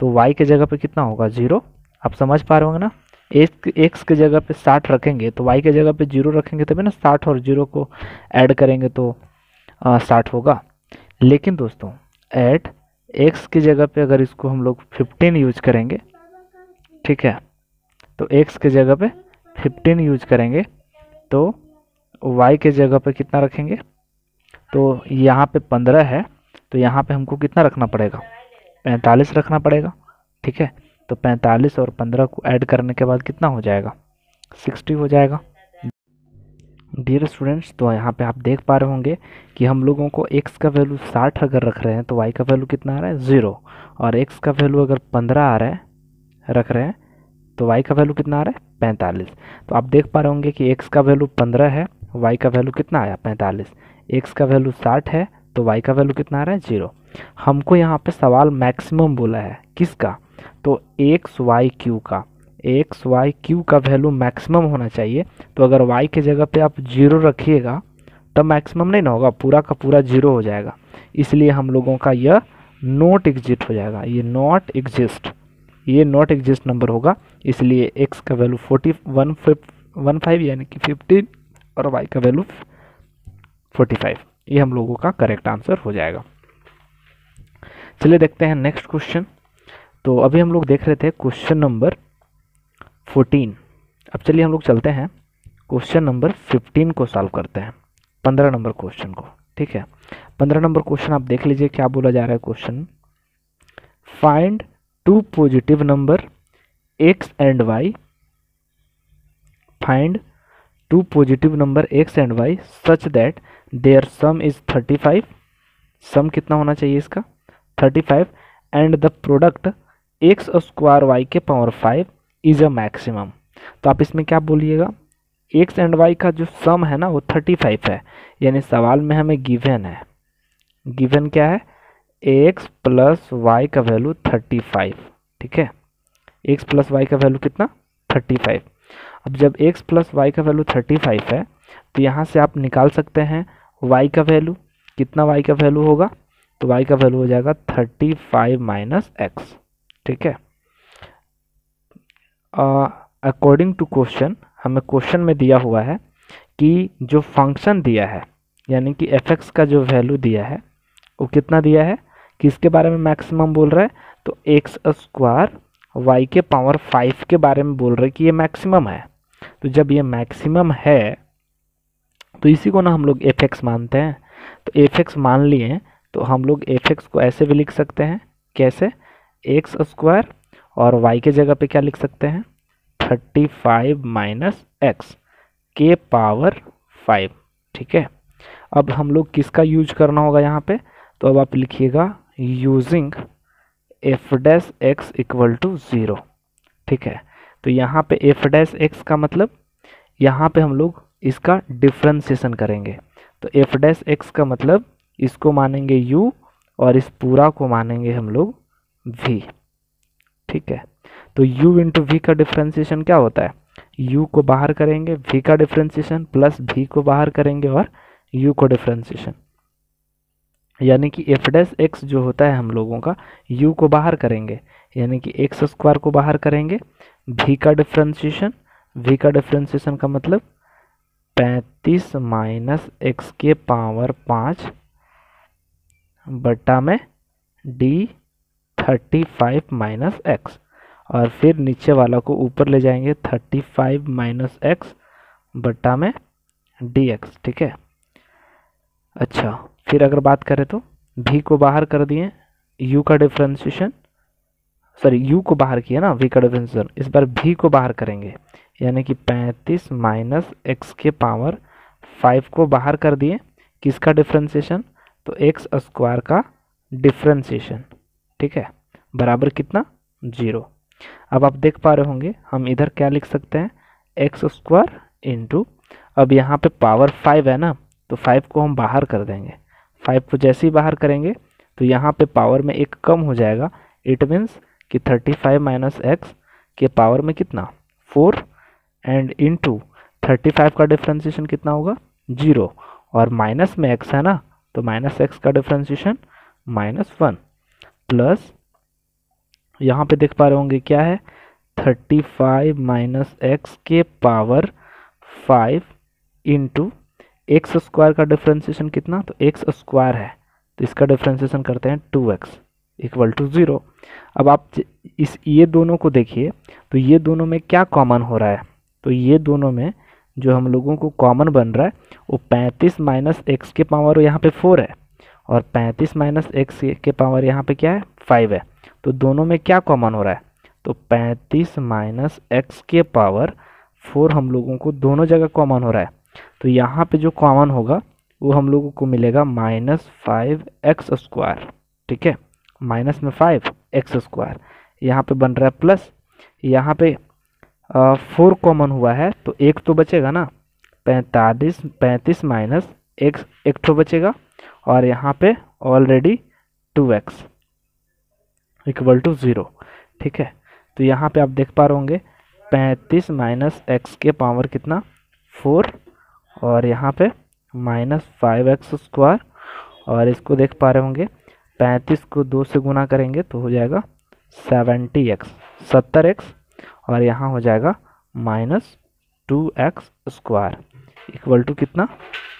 तो वाई के जगह पे कितना होगा? ज़ीरो आप समझ पा रहे होंगे ना? एक्स के जगह पे साठ रखेंगे तो वाई के जगह पे ज़ीरो रखेंगे, तभी ना साठ और ज़ीरो को ऐड करेंगे तो साठ होगा। लेकिन दोस्तों एट एक्स की जगह पे अगर इसको हम लोग फिफ्टीन यूज़ करेंगे ठीक है? तो एक्स के जगह पे फिफ्टीन यूज़ करेंगे। तो वाई के जगह पे कितना रखेंगे? तो यहाँ पे पंद्रह है तो यहाँ पे हमको कितना रखना पड़ेगा? पैंतालीस रखना पड़ेगा, ठीक है? तो पैंतालीस और पंद्रह को ऐड करने के बाद कितना हो जाएगा? सिक्सटी हो जाएगा। डियर स्टूडेंट्स तो यहाँ पे आप देख पा रहे होंगे कि हम लोगों को x का वैल्यू साठ अगर रख रहे हैं तो y का वैल्यू कितना आ रहा है? ज़ीरो और x का वैल्यू अगर पंद्रह आ रहा है रख रहे हैं तो y का वैल्यू कितना आ रहा है? पैंतालीस। तो आप देख पा रहे होंगे कि x का वैल्यू पंद्रह है, y का वैल्यू कितना आया? पैंतालीस। x का वैल्यू साठ है तो y का वैल्यू कितना आ रहा है? ज़ीरो हमको यहाँ पे सवाल मैक्सिमम बोला है, किसका? तो एक्स वाई क्यू का। एक्स वाई क्यू का वैल्यू मैक्सिमम होना चाहिए तो अगर वाई के जगह पे आप ज़ीरो रखिएगा तब मैक्सिमम नहीं ना होगा, पूरा का पूरा ज़ीरो हो जाएगा। इसलिए हम लोगों का यह नॉट एग्जिट हो जाएगा, ये नॉट एग्जिस्ट ये नॉट एग्जिस्ट नंबर होगा, इसलिए एक्स का value forty one one five यानी कि फिफ्टीन और वाई का वैल्यू फोर्टी फाइव ये हम लोगों का करेक्ट आंसर हो जाएगा। चलिए देखते हैं नेक्स्ट क्वेश्चन तो अभी हम लोग देख रहे थे क्वेश्चन नंबर फोर्टीन अब चलिए हम लोग चलते हैं। क्वेश्चन नंबर फिफ्टीन को सॉल्व करते हैं। पंद्रह नंबर क्वेश्चन को, ठीक है? पंद्रह नंबर क्वेश्चन आप देख लीजिए क्या बोला जा रहा है question find two positive number x and y find two positive number x and y such that their sum is thirty five sum कितना होना चाहिए इसका? Thirty five and the product x square y के power five is a maximum तो आप इसमें क्या बोलिएगा? एक्स एंड वाई का जो सम है ना, वो थर्टी फाइव है। यानी सवाल में हमें गिवन है। गिवन क्या है? एक्स प्लस वाई का वैल्यू थर्टी फाइव, ठीक है? एक्स प्लस वाई का वैल्यू कितना? Thirty five. अब जब एक्स प्लस वाई का वैल्यू थर्टी फाइव है तो यहाँ से आप निकाल सकते हैं वाई का वैल्यू। कितना वाई का वैल्यू होगा? तो वाई का वैल्यू हो जाएगा थर्टी फाइव माइनस एक्स, ठीक है? अकॉर्डिंग टू क्वेश्चन हमें क्वेश्चन में दिया हुआ है कि जो फ़ंक्शन दिया है, यानी कि एफ़ एक्स का जो वैल्यू दिया है, वो कितना दिया है? किसके बारे में मैक्सिमम बोल रहा है? तो एक्स स्क्वायर वाई के पावर फाइव के बारे में बोल रहे कि ये मैक्सिमम है। तो जब ये मैक्सिमम है तो इसी को ना हम लोग एफ़ एक्स मानते हैं। तो एफ़ एक्स मान लिए तो हम लोग एफ़ एक्स को ऐसे भी लिख सकते हैं। कैसे? एक्स स्क्वायर और वाई के जगह पे क्या लिख सकते हैं? थर्टी फाइव माइनस एक्स के पावर फाइव ठीक है? अब हम लोग किसका यूज़ करना होगा यहाँ पे? तो अब आप लिखिएगा using f dash x equal to zero ठीक है? तो यहाँ पे एफ़ डैश एक्स का मतलब यहाँ पे हम लोग इसका डिफ्रेंसीसन करेंगे। तो एफ़ डैश एक्स का मतलब इसको मानेंगे u और इस पूरा को मानेंगे हम लोग v. ठीक है? तो u इंटू वी का डिफ्रेंसिएशन क्या होता है? u को बाहर करेंगे, v का डिफ्रेंसिएशन प्लस v को बाहर करेंगे और u को डिफ्रेंसिएशन यानी कि एफ़ डैश एक्स जो होता है हम लोगों का यू को बाहर करेंगे। यानी कि एक्स स्क्वायर को बाहर करेंगे। वी का डिफ्रेंसिएशन वी का डिफ्रेंसिएशन का मतलब पैंतीस माइनस एक्स के पावर पाँच बट्टा में d thirty five minus x और फिर नीचे वाला को ऊपर ले जाएँगे थर्टी फाइव माइनस एक्स बट्टा में डी एक्स ठीक है? अच्छा। फिर अगर बात करें तो भी को बाहर कर दिए यू का डिफ्रेंशिएशन सॉरी यू को बाहर किया ना वी का डिफ्रेंशिएशन इस बार भी को बाहर करेंगे, यानी कि पैंतीस माइनस एक्स के पावर फाइव को बाहर कर दिए, किसका डिफ्रेंशिएशन तो एक्स स्क्वायर का डिफ्रेंसिएशन ठीक है, बराबर कितना? ज़ीरो अब आप देख पा रहे होंगे, हम इधर क्या लिख सकते हैं? एक्स स्क्वायर इंटू अब यहाँ पे पावर फाइव है ना तो फाइव को हम बाहर कर देंगे। फाइव को जैसे ही बाहर करेंगे तो यहाँ पे पावर में एक कम हो जाएगा। इट मीन्स कि थर्टी फाइव माइनस एक्स के पावर में कितना? Four and into thirty five का डिफ्रेंसीशन कितना होगा? ज़ीरो और माइनस में एक्स है ना तो माइनस एक्स का डिफ्रेंसिएशन माइनस वन प्लस यहाँ पे देख पा रहे होंगे क्या है? थर्टी फाइव माइनस एक्स के power five into x square का डिफ्रेंसिएशन कितना? तो एक्स स्क्वायर है। तो इसका डिफ्रेंसिएशन करते हैं two x equal to zero. अब आप इस, ये दोनों को देखिए तो ये दोनों में क्या कॉमन हो रहा है? तो ये दोनों में जो हम लोगों को कॉमन बन रहा है, वो पैंतीस माइनस एक्स के पावर यहाँ पे फोर है और पैंतीस माइनस एक्स के पावर यहाँ पे क्या है? फाइव है। तो दोनों में क्या कॉमन हो रहा है? तो पैंतीस माइनस एक्स के पावर फोर हम लोगों को दोनों जगह कॉमन हो रहा है। तो यहाँ पे जो कॉमन होगा, वो हम लोगों को मिलेगा माइनस फाइव एक्स स्क्वायर ठीक है? माइनस में फाइव एक्स स्क्वायर यहाँ पे बन रहा है प्लस यहाँ पे फोर कॉमन हुआ है तो एक तो बचेगा ना? पैंतालीस, पैंतीस माइनस एक एक तो बचेगा। और यहाँ पे already two x equal to zero ठीक है? तो यहाँ पे आप देख पा रहे होंगे, पैंतीस माइनस एक्स के पावर कितना? फोर और यहाँ पे माइनस फाइव एक्स स्क्वायर और इसको देख पा रहे होंगे, पैंतीस को दो से गुना करेंगे तो हो जाएगा सेवेंटी एक्स सत्तर एक्स और यहाँ हो जाएगा minus two x square equal to कितना?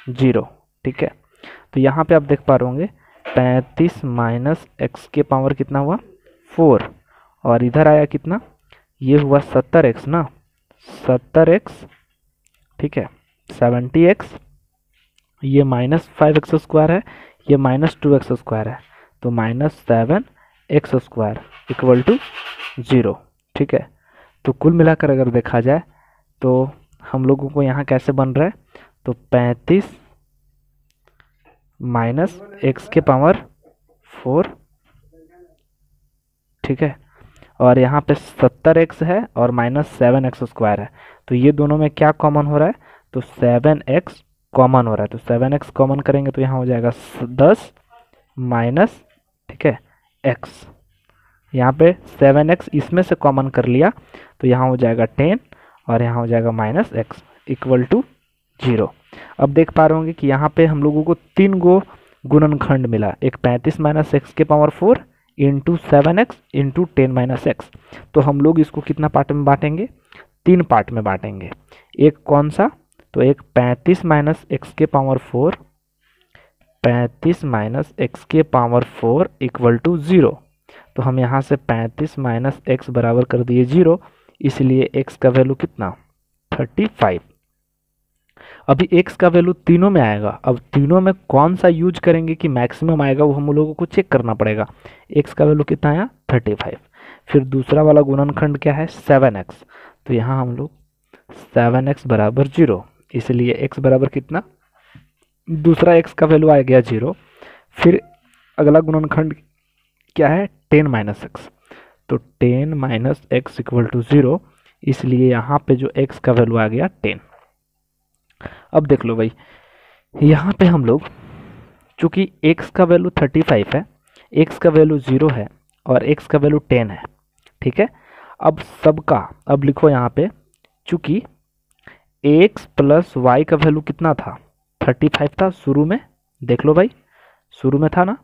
ज़ीरो ठीक है? तो यहाँ पे आप देख पा रहे होंगे, पैंतीस माइनस एक्स के पावर कितना हुआ? फोर और इधर आया कितना? ये हुआ सत्तर एक्स ना? सत्तर एक्स ठीक है? सेवेंटी एक्स, ये माइनस फाइव एक्स स्क्वायर है, ये माइनस टू एक्स स्क्वायर है तो minus seven x square equal to zero, ठीक है? तो कुल मिलाकर अगर देखा जाए तो हम लोगों को यहाँ कैसे बन रहा है? तो पैंतीस माइनस एक्स के पावर फोर, ठीक है? और यहाँ पे सत्तर एक्स है और माइनस सेवन एक्स स्क्वायर है तो ये दोनों में क्या कॉमन हो रहा है? तो सेवन एक्स कॉमन हो रहा है। तो सेवन एक्स कॉमन करेंगे तो यहाँ हो जाएगा दस माइनस, ठीक है, एक्स। यहाँ पे सेवन एक्स इसमें से कॉमन कर लिया तो यहाँ हो जाएगा टेन और यहाँ हो जाएगा minus x equal to zero. अब देख पा रहे होंगे कि यहाँ पे हम लोगों को तीन गो गुणनखंड मिला। एक पैंतीस माइनस एक्स के power four into seven x into ten minus x. तो हम लोग इसको कितना पार्ट में बांटेंगे? तीन पार्ट में बांटेंगे। एक कौन सा? तो एक पैंतीस माइनस एक्स के पावर फोर, पैंतीस माइनस एक्स के power four equal to zero. तो हम यहाँ से पैंतीस माइनस एक्स बराबर कर दिए ज़ीरो, इसलिए एक्स का वैल्यू कितना? Thirty five. अभी एक्स का वैल्यू तीनों में आएगा। अब तीनों में कौन सा यूज़ करेंगे कि मैक्सिमम आएगा, वो हम लोगों को चेक करना पड़ेगा। एक्स का वैल्यू कितना आया? Thirty five. फिर दूसरा वाला गुणनखंड क्या है? Seven x. तो यहाँ हम लोग सेवन एक्स बराबर ज़ीरो। इसलिए एक्स बराबर कितना? दूसरा एक्स का वैल्यू आ गया ज़ीरो फिर अगला गुणनखंड क्या है? टेन माइनस एक्स तो ten minus x equal to zero इसलिए यहाँ पे जो एक्स का वैल्यू आ गया टेन अब देख लो भाई, यहाँ पे हम लोग, चूँकि एक्स का वैल्यू थर्टी फाइव है एक्स का वैल्यू ज़ीरो है और एक्स का वैल्यू टेन है, ठीक है? अब सबका, अब लिखो यहाँ पे, चूँकि एक्स प्लस वाई का वैल्यू कितना था? थर्टी फाइव था, शुरू में। देख लो भाई, शुरू में था ना?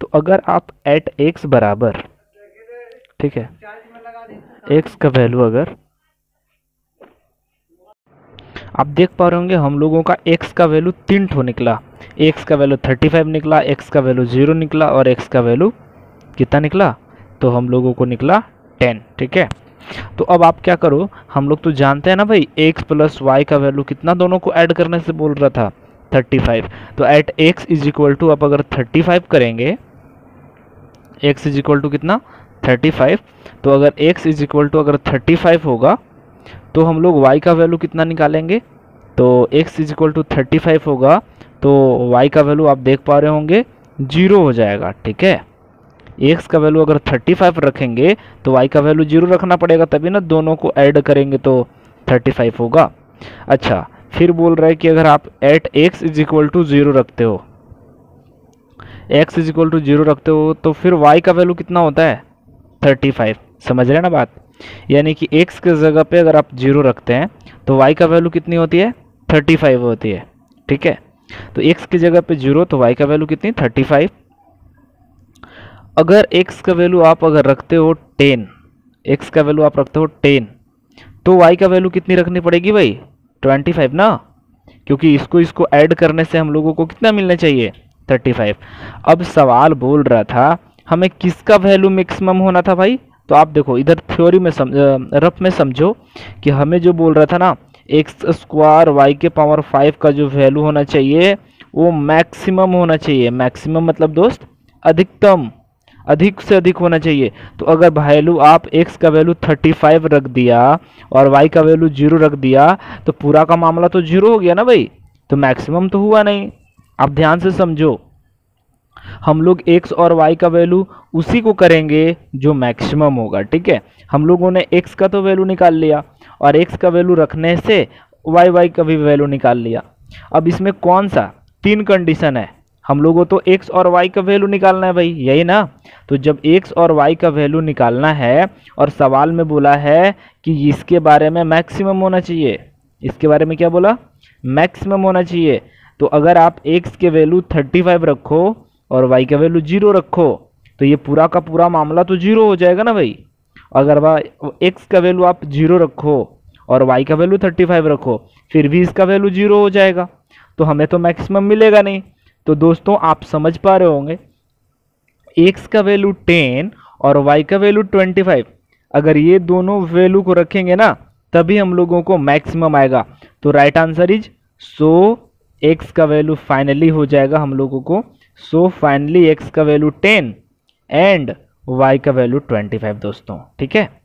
तो अगर आप एट एक्स बराबर, ठीक है एक्स का वैल्यू अगर, आप देख पा रहे होंगे हम लोगों का एक्स का वैल्यू तीन ठो निकला। एक्स का वैल्यू थर्टी फाइव निकला एक्स का वैल्यू ज़ीरो निकला और एक्स का वैल्यू कितना निकला? तो हम लोगों को निकला टेन ठीक है? तो अब आप क्या करो, हम लोग तो जानते हैं ना भाई एक्स प्लस वाई का वैल्यू कितना दोनों को ऐड करने से बोल रहा था थर्टी फाइव तो at x is equal to आप अगर थर्टी फाइव करेंगे एक्स इज़ इक्वल टू कितना? थर्टी फाइव तो अगर एक्स इज़ इक्वल टू अगर थर्टी फाइव होगा तो हम लोग वाई का वैल्यू कितना निकालेंगे? तो x is equal to thirty होगा तो वाई का वैल्यू आप देख पा रहे होंगे ज़ीरो हो जाएगा, ठीक है? एक्स का वैल्यू अगर थर्टी फाइव रखेंगे तो वाई का वैल्यू ज़ीरो रखना पड़ेगा, तभी ना दोनों को ऐड करेंगे तो थर्टी फाइव होगा। अच्छा फिर बोल रहा है कि अगर आप at x is equal to zero रखते हो x is equal to zero रखते हो तो फिर वाई का वैल्यू कितना होता है? थर्टी फाइव समझ रहे हैं ना बात? यानी कि एक्स के जगह पे अगर आप ज़ीरो रखते हैं तो वाई का वैल्यू कितनी होती है? थर्टी फाइव होती है। ठीक है? तो एक्स की जगह पे ज़ीरो तो वाई का वैल्यू कितनी? थर्टी फाइव अगर एक्स का वैल्यू आप अगर रखते हो टेन एक्स का वैल्यू आप रखते हो टेन तो वाई का वैल्यू कितनी रखनी पड़ेगी भाई? ट्वेंटी फाइव ना? क्योंकि इसको इसको ऐड करने से हम लोगों को कितना मिलना चाहिए? थर्टी फाइव अब सवाल बोल रहा था हमें किसका वैल्यू मैक्सिमम होना था भाई? तो आप देखो इधर थ्योरी में सम, रफ में समझो कि हमें जो बोल रहा था ना एक्स स्क्वायर वाई के पावर फाइव का जो वैल्यू होना चाहिए वो मैक्सिमम होना चाहिए। मैक्सिमम मतलब दोस्त अधिकतम। अधिक से अधिक होना चाहिए। तो अगर वैल्यू आप x का वैल्यू 35 रख दिया और y का वैल्यू ज़ीरो रख दिया तो पूरा का मामला तो ज़ीरो हो गया ना भाई? तो मैक्सिमम तो हुआ नहीं। आप ध्यान से समझो। हम लोग x और y का वैल्यू उसी को करेंगे जो मैक्सिमम होगा, ठीक है? हम लोगों ने x का तो वैल्यू निकाल लिया और x का वैल्यू रखने से y y का भी वैल्यू निकाल लिया। अब इसमें कौन सा? तीन कंडीशन है। हम लोगों तो x और y का वैल्यू निकालना है भाई, यही ना? तो जब x और y का वैल्यू निकालना है और सवाल में बोला है कि इसके बारे में मैक्सिमम होना चाहिए, इसके बारे में क्या बोला? मैक्सिमम होना चाहिए। तो अगर आप x के वैल्यू 35 रखो और y का वैल्यू ज़ीरो रखो तो ये पूरा का पूरा मामला तो ज़ीरो हो जाएगा ना भाई? अगर एक्स का वैल्यू आप ज़ीरो रखो और वाई का वैल्यू 35 रखो, फिर भी इसका वैल्यू ज़ीरो हो जाएगा। तो हमें तो मैक्सिमम मिलेगा नहीं। तो दोस्तों, आप समझ पा रहे होंगे। X का वैल्यू 10 और y का वैल्यू 25 अगर ये दोनों वैल्यू को रखेंगे ना, तभी हम लोगों को मैक्सिमम आएगा। तो right answer is so x का वैल्यू फाइनली हो जाएगा हम लोगों को। सो फाइनली x का वैल्यू 10 एंड y का वैल्यू 25 दोस्तों, ठीक है?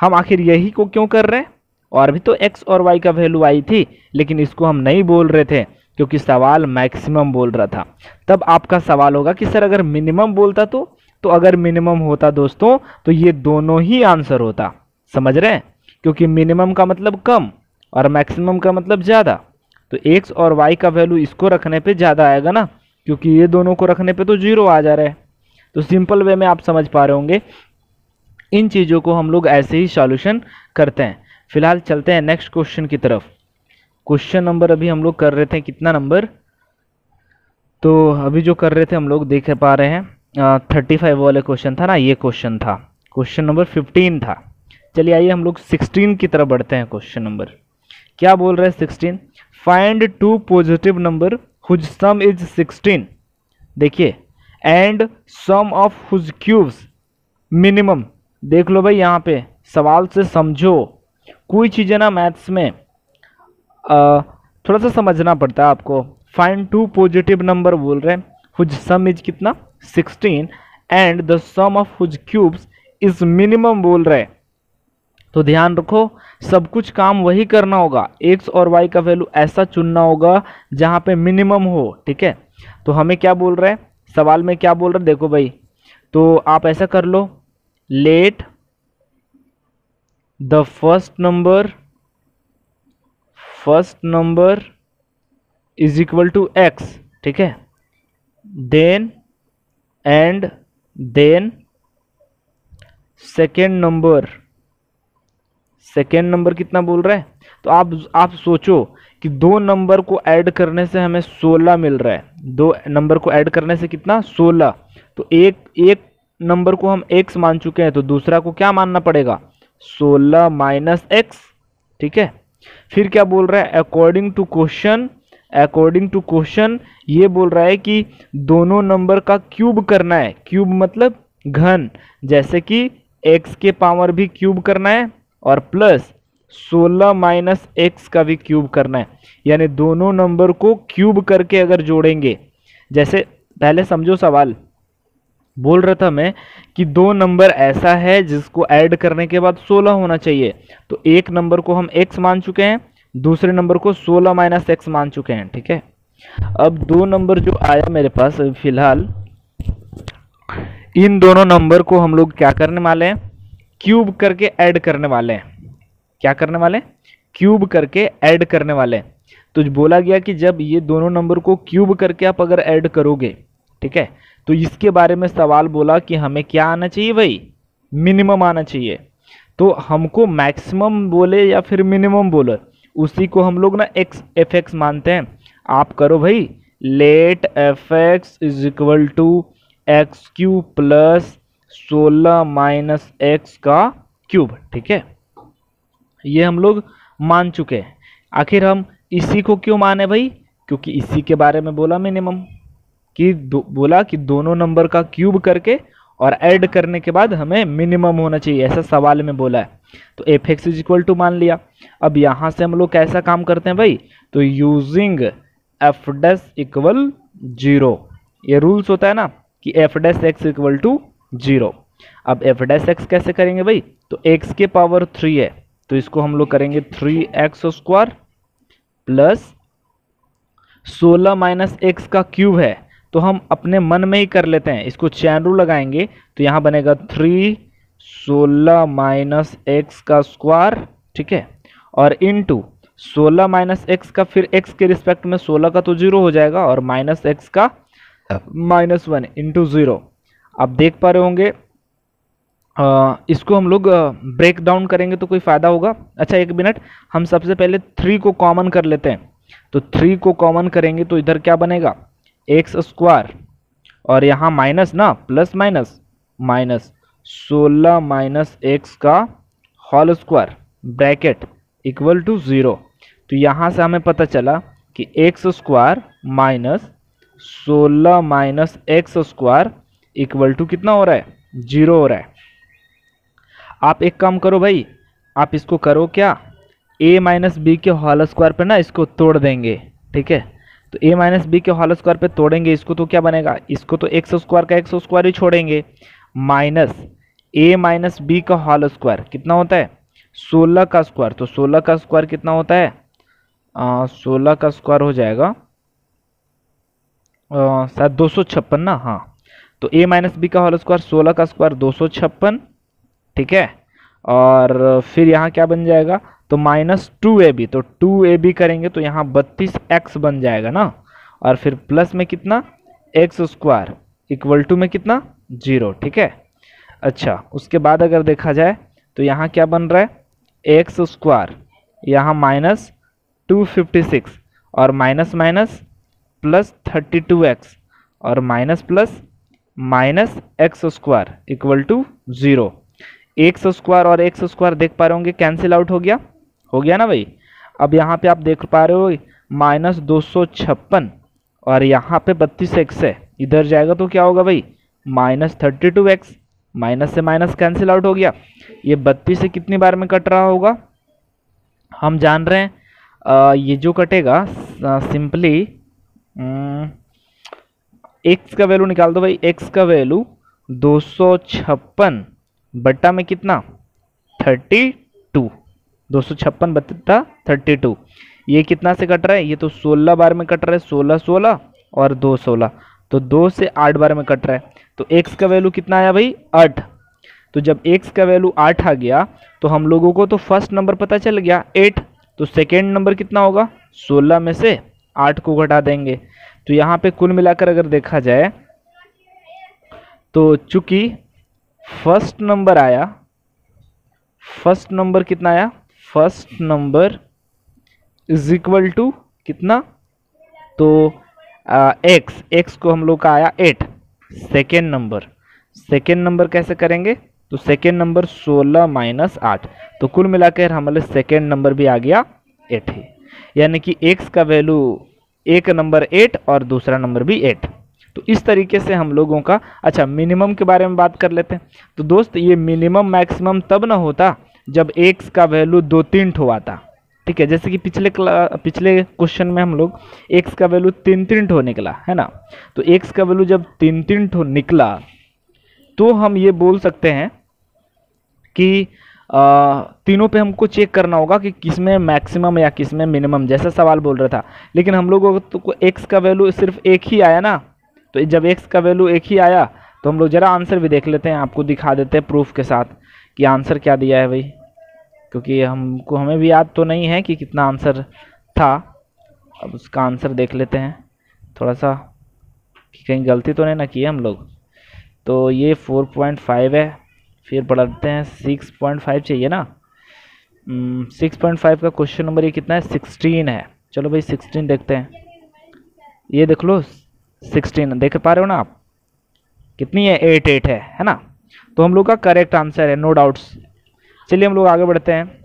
हम आखिर यही को क्यों कर रहे हैं? और भी तो x और y का वैल्यू आई थी, लेकिन इसको हम नहीं बोल रहे थे। क्योंकि सवाल मैक्सिमम बोल रहा था। तब आपका सवाल होगा कि सर अगर मिनिमम बोलता तो? तो अगर मिनिमम होता दोस्तों तो ये दोनों ही आंसर होता। समझ रहे हैं? क्योंकि मिनिमम का मतलब कम और मैक्सिमम का मतलब ज़्यादा। तो एक्स और वाई का वैल्यू इसको रखने पे ज़्यादा आएगा ना? क्योंकि ये दोनों को रखने पे तो ज़ीरो आ जा रहा है। तो सिंपल वे में आप समझ पा रहे होंगे। इन चीज़ों को हम लोग ऐसे ही सॉल्यूशन करते हैं। फ़िलहाल चलते हैं नेक्स्ट क्वेश्चन की तरफ़। क्वेश्चन नंबर अभी हम लोग कर रहे थे, कितना नंबर तो अभी जो कर रहे थे, हम लोग देख पा रहे हैं थर्टी फाइव वाले क्वेश्चन था ना, ये क्वेश्चन था। क्वेश्चन नंबर फिफ्टीन था। चलिए आइए हम लोग सिक्सटीन की तरफ़ बढ़ते हैं क्वेश्चन नंबर क्या बोल रहे हैं sixteen find two positive number whose sum is sixteen देखिए and sum of whose cubes minimum देख लो भाई यहाँ पे, सवाल से समझो। कोई चीज़ें ना मैथ्स में थोड़ा सा समझना पड़ता है आपको। फाइन टू पॉजिटिव नंबर बोल रहे हैं। हुज सम इज़ कितना? 16 and the sum of whose cubes is minimum बोल रहे हैं। तो ध्यान रखो, सब कुछ काम वही करना होगा। एक्स और वाई का वैल्यू ऐसा चुनना होगा, जहाँ पे मिनिमम हो, ठीक है? तो हमें क्या बोल रहे हैं? सवाल में क्या बोल रहे हैं? देखो भाई। तो आप ऐसा कर लो। Let the first number first number is equal to x ठीक है? Then and then second number second number कितना बोल रहा है? तो आप आप सोचो कि दो नंबर को ऐड करने से हमें 16 मिल रहा है। दो नंबर को ऐड करने से कितना? 16 तो एक एक नंबर को हम x मान चुके हैं तो दूसरा को क्या मानना पड़ेगा? 16 माइनस एक्स ठीक है? फिर क्या बोल रहा है? According to question according to question ये बोल रहा है कि दोनों नंबर का क्यूब करना है। क्यूब मतलब घन। जैसे कि x के पावर भी क्यूब करना है और प्लस 16 माइनस एक्स का भी क्यूब करना है। यानी दोनों नंबर को क्यूब करके अगर जोड़ेंगे, जैसे पहले समझो सवाल। बोल रहा था मैं कि दो नंबर ऐसा है जिसको ऐड करने के बाद 16 होना चाहिए। तो एक नंबर को हम x मान चुके हैं, दूसरे नंबर को 16 माइनस एक्स मान चुके हैं, ठीक है? अब दो नंबर जो आया मेरे पास फ़िलहाल, इन दोनों नंबर को हम लोग क्या करने वाले हैं? क्यूब करके ऐड करने वाले हैं। क्या करने वाले? क्यूब करके ऐड करने वाले हैं। तो बोला गया कि जब ये दोनों नंबर को क्यूब करके आप अगर ऐड करोगे, ठीक है? तो इसके बारे में सवाल बोला कि हमें क्या आना चाहिए भाई? मिनिमम आना चाहिए। तो हमको मैक्सिमम बोले या फिर मिनिमम बोले, उसी को हम लोग ना एक्स एफ़ एक्स मानते हैं। आप करो भाई let f x is equal to x cube plus सोलह माइनस एक्स का क्यूब ठीक है? ये हम लोग मान चुके हैं। आखिर हम इसी को क्यों माने भाई? क्योंकि इसी के बारे में बोला मिनिमम कि बोला कि दोनों नंबर का क्यूब करके और ऐड करने के बाद हमें मिनिमम होना चाहिए, ऐसा सवाल में बोला है। तो f x is equal to मान लिया। अब यहाँ से हम लोग कैसा काम करते हैं भाई? तो using f dash equal zero ये रूल्स होता है ना कि f dash x equal to zero अब एफ़ डेस एक्स कैसे करेंगे भाई? तो एक्स के पावर थ्री है। तो इसको हम लोग करेंगे थ्री एक्स स्क्वायर प्लस सोलह माइनस एक्स का क्यूब है। तो हम अपने मन में ही कर लेते हैं। इसको चैन रूल लगाएँगे तो यहाँ बनेगा थ्री सोलह माइनस एक्स का स्क्वायर ठीक है? और इन टू सोलह माइनस एक्स का फिर एक्स के रिस्पेक्ट में सोलह का तो ज़ीरो हो जाएगा और माइनस एक्स का माइनस वन इंटू ज़ीरो आप देख पा रहे होंगे। इसको हम लोग ब्रेक डाउन करेंगे तो कोई फ़ायदा होगा। अच्छा एक मिनट, हम सबसे पहले थ्री को कॉमन कर लेते हैं। तो थ्री को कॉमन करेंगे तो इधर क्या बनेगा? एक्स स्क्वायर, और यहाँ माइनस ना, प्लस माइनस माइनस सोलह माइनस एक्स का whole square, bracket, equal to zero. तो यहाँ से हमें पता चला कि एक्स स्क्वायर माइनस सोलह minus x square equal to कितना हो रहा है? ज़ीरो हो रहा है। आप एक काम करो भाई, आप इसको करो क्या? ए माइनस बी के होल स्क्वायर पे ना इसको तोड़ देंगे, ठीक है? तो ए माइनस बी के होल स्क्वायर पे तोड़ेंगे, इसको तो क्या बनेगा? इसको तो एक्स स्क्वायर का एक्स स्क्वायर ही छोड़ेंगे। माइनस ए माइनस बी का होल स्क्वायर कितना होता है? सोलह का स्क्वायर तो सोलह का स्क्वायर कितना होता है? सोलह का स्क्वायर हो जाएगा शायद दो सौ छप्पन ना? हाँ। तो ए माइनस बी का होल स्क्वायर सोलह का स्क्वायर दो सौ छप्पन, ठीक है? और फिर यहाँ क्या बन जाएगा? तो माइनस टू ए बी तो टू ए बी करेंगे तो यहाँ बत्तीस एक्स बन जाएगा ना? और फिर प्लस में कितना? एक्स स्क्वायर इक्वल टू में कितना? ज़ीरो, ठीक है? अच्छा उसके बाद अगर देखा जाए तो यहाँ क्या बन रहा है? एक्स स्क्वायर, यहाँ माइनस टू फिफ्टी सिक्स और minus minus plus thirty two x और minus plus minus x square equal to zero. X square और एक्स स्क्वायर देख पा रहे होंगे, कैंसिल आउट हो गया। हो गया ना भाई? अब यहाँ पे आप देख पा रहे हो माइनस दो सौ छप्पन और यहाँ पे बत्तीस एक्स है। इधर जाएगा तो क्या होगा भाई? Minus thirty two x minus से माइनस कैंसिल आउट हो गया। ये बत्तीस से कितनी बार में कट रहा होगा? हम जान रहे हैं आ, ये जो कटेगा सिंपली एक्स का वैल्यू निकाल दो भाई। एक्स का वैल्यू दो सौ छप्पन बट्टा में कितना? थर्टी दो सौ छप्पन बट्टा थर्टी टू। ये कितना से कट रहा है? ये तो सोलह बार में कट रहा है, सोलह सोलह और दो सोलह। तो दो से आठ बार में कट रहा है। तो एक्स का वैल्यू कितना आया भाई? आठ। तो जब एक्स का वैल्यू आठ आ गया तो हम लोगों को तो फ़र्स्ट नंबर पता चल गया एट तो सेकेंड नंबर कितना होगा? सोलह में से आठ को घटा देंगे। तो यहाँ पे कुल मिलाकर अगर देखा जाए तो चूँकि फ़र्स्ट नंबर आया फ़र्स्ट नंबर कितना आया? First number is equal to कितना? तो एक्स एक्स को हम लोग का आया eight second number second number कैसे करेंगे? तो सेकेंड नंबर सोलह माइनस आठ. तो कुल मिलाकर हमारे सेकेंड नंबर भी आ गया एट ही. यानी कि एक्स का वैल्यू एक नंबर एट और दूसरा नंबर भी एट तो इस तरीके से हम लोगों का अच्छा मिनिमम के बारे में बात कर लेते हैं. तो दोस्त, ये मिनिमम मैक्सिमम तब ना होता जब एक्स का वैल्यू दो तीन ठो आता। ठीक है जैसे कि पिछले पिछले क्वेश्चन में हम लोग एक्स का वैल्यू तीन तीन ठो निकला है ना? तो एक्स का वैल्यू जब तीन तीन ठो निकला तो हम ये बोल सकते हैं कि आ, तीनों पे हमको चेक करना होगा कि किसमें मैक्सिमम या किसमें मिनिमम जैसा सवाल बोल रहा था। लेकिन हम लोगों को तो एक्स का वैल्यू सिर्फ़ एक ही आया ना? तो जब एक्स का वैल्यू एक ही आया तो हम लोग ज़रा आंसर भी देख लेते हैं आपको दिखा देते हैं प्रूफ के साथ। कि आंसर क्या दिया है भाई? क्योंकि हमको, हमें भी याद तो नहीं है कि कितना आंसर था। अब उसका आंसर देख लेते हैं। थोड़ा सा कि कहीं गलती तो नहीं ना की है हम लोग। तो ये फोर पॉइंट फाइव है। फिर बढ़ते हैं सिक्स पॉइंट फाइव चाहिए ना? सिक्स पॉइंट फाइव का क्वेश्चन नंबर ये कितना है? सिक्सटीन है। चलो भाई सिक्सटीन देखते हैं। ये देख लो सिक्सटीन देख पा रहे हो ना आप? कितनी है? एट एट है है ना? तो हम लोग का करेक्ट आंसर है नो डाउट्स चलिए हम लोग आगे बढ़ते हैं.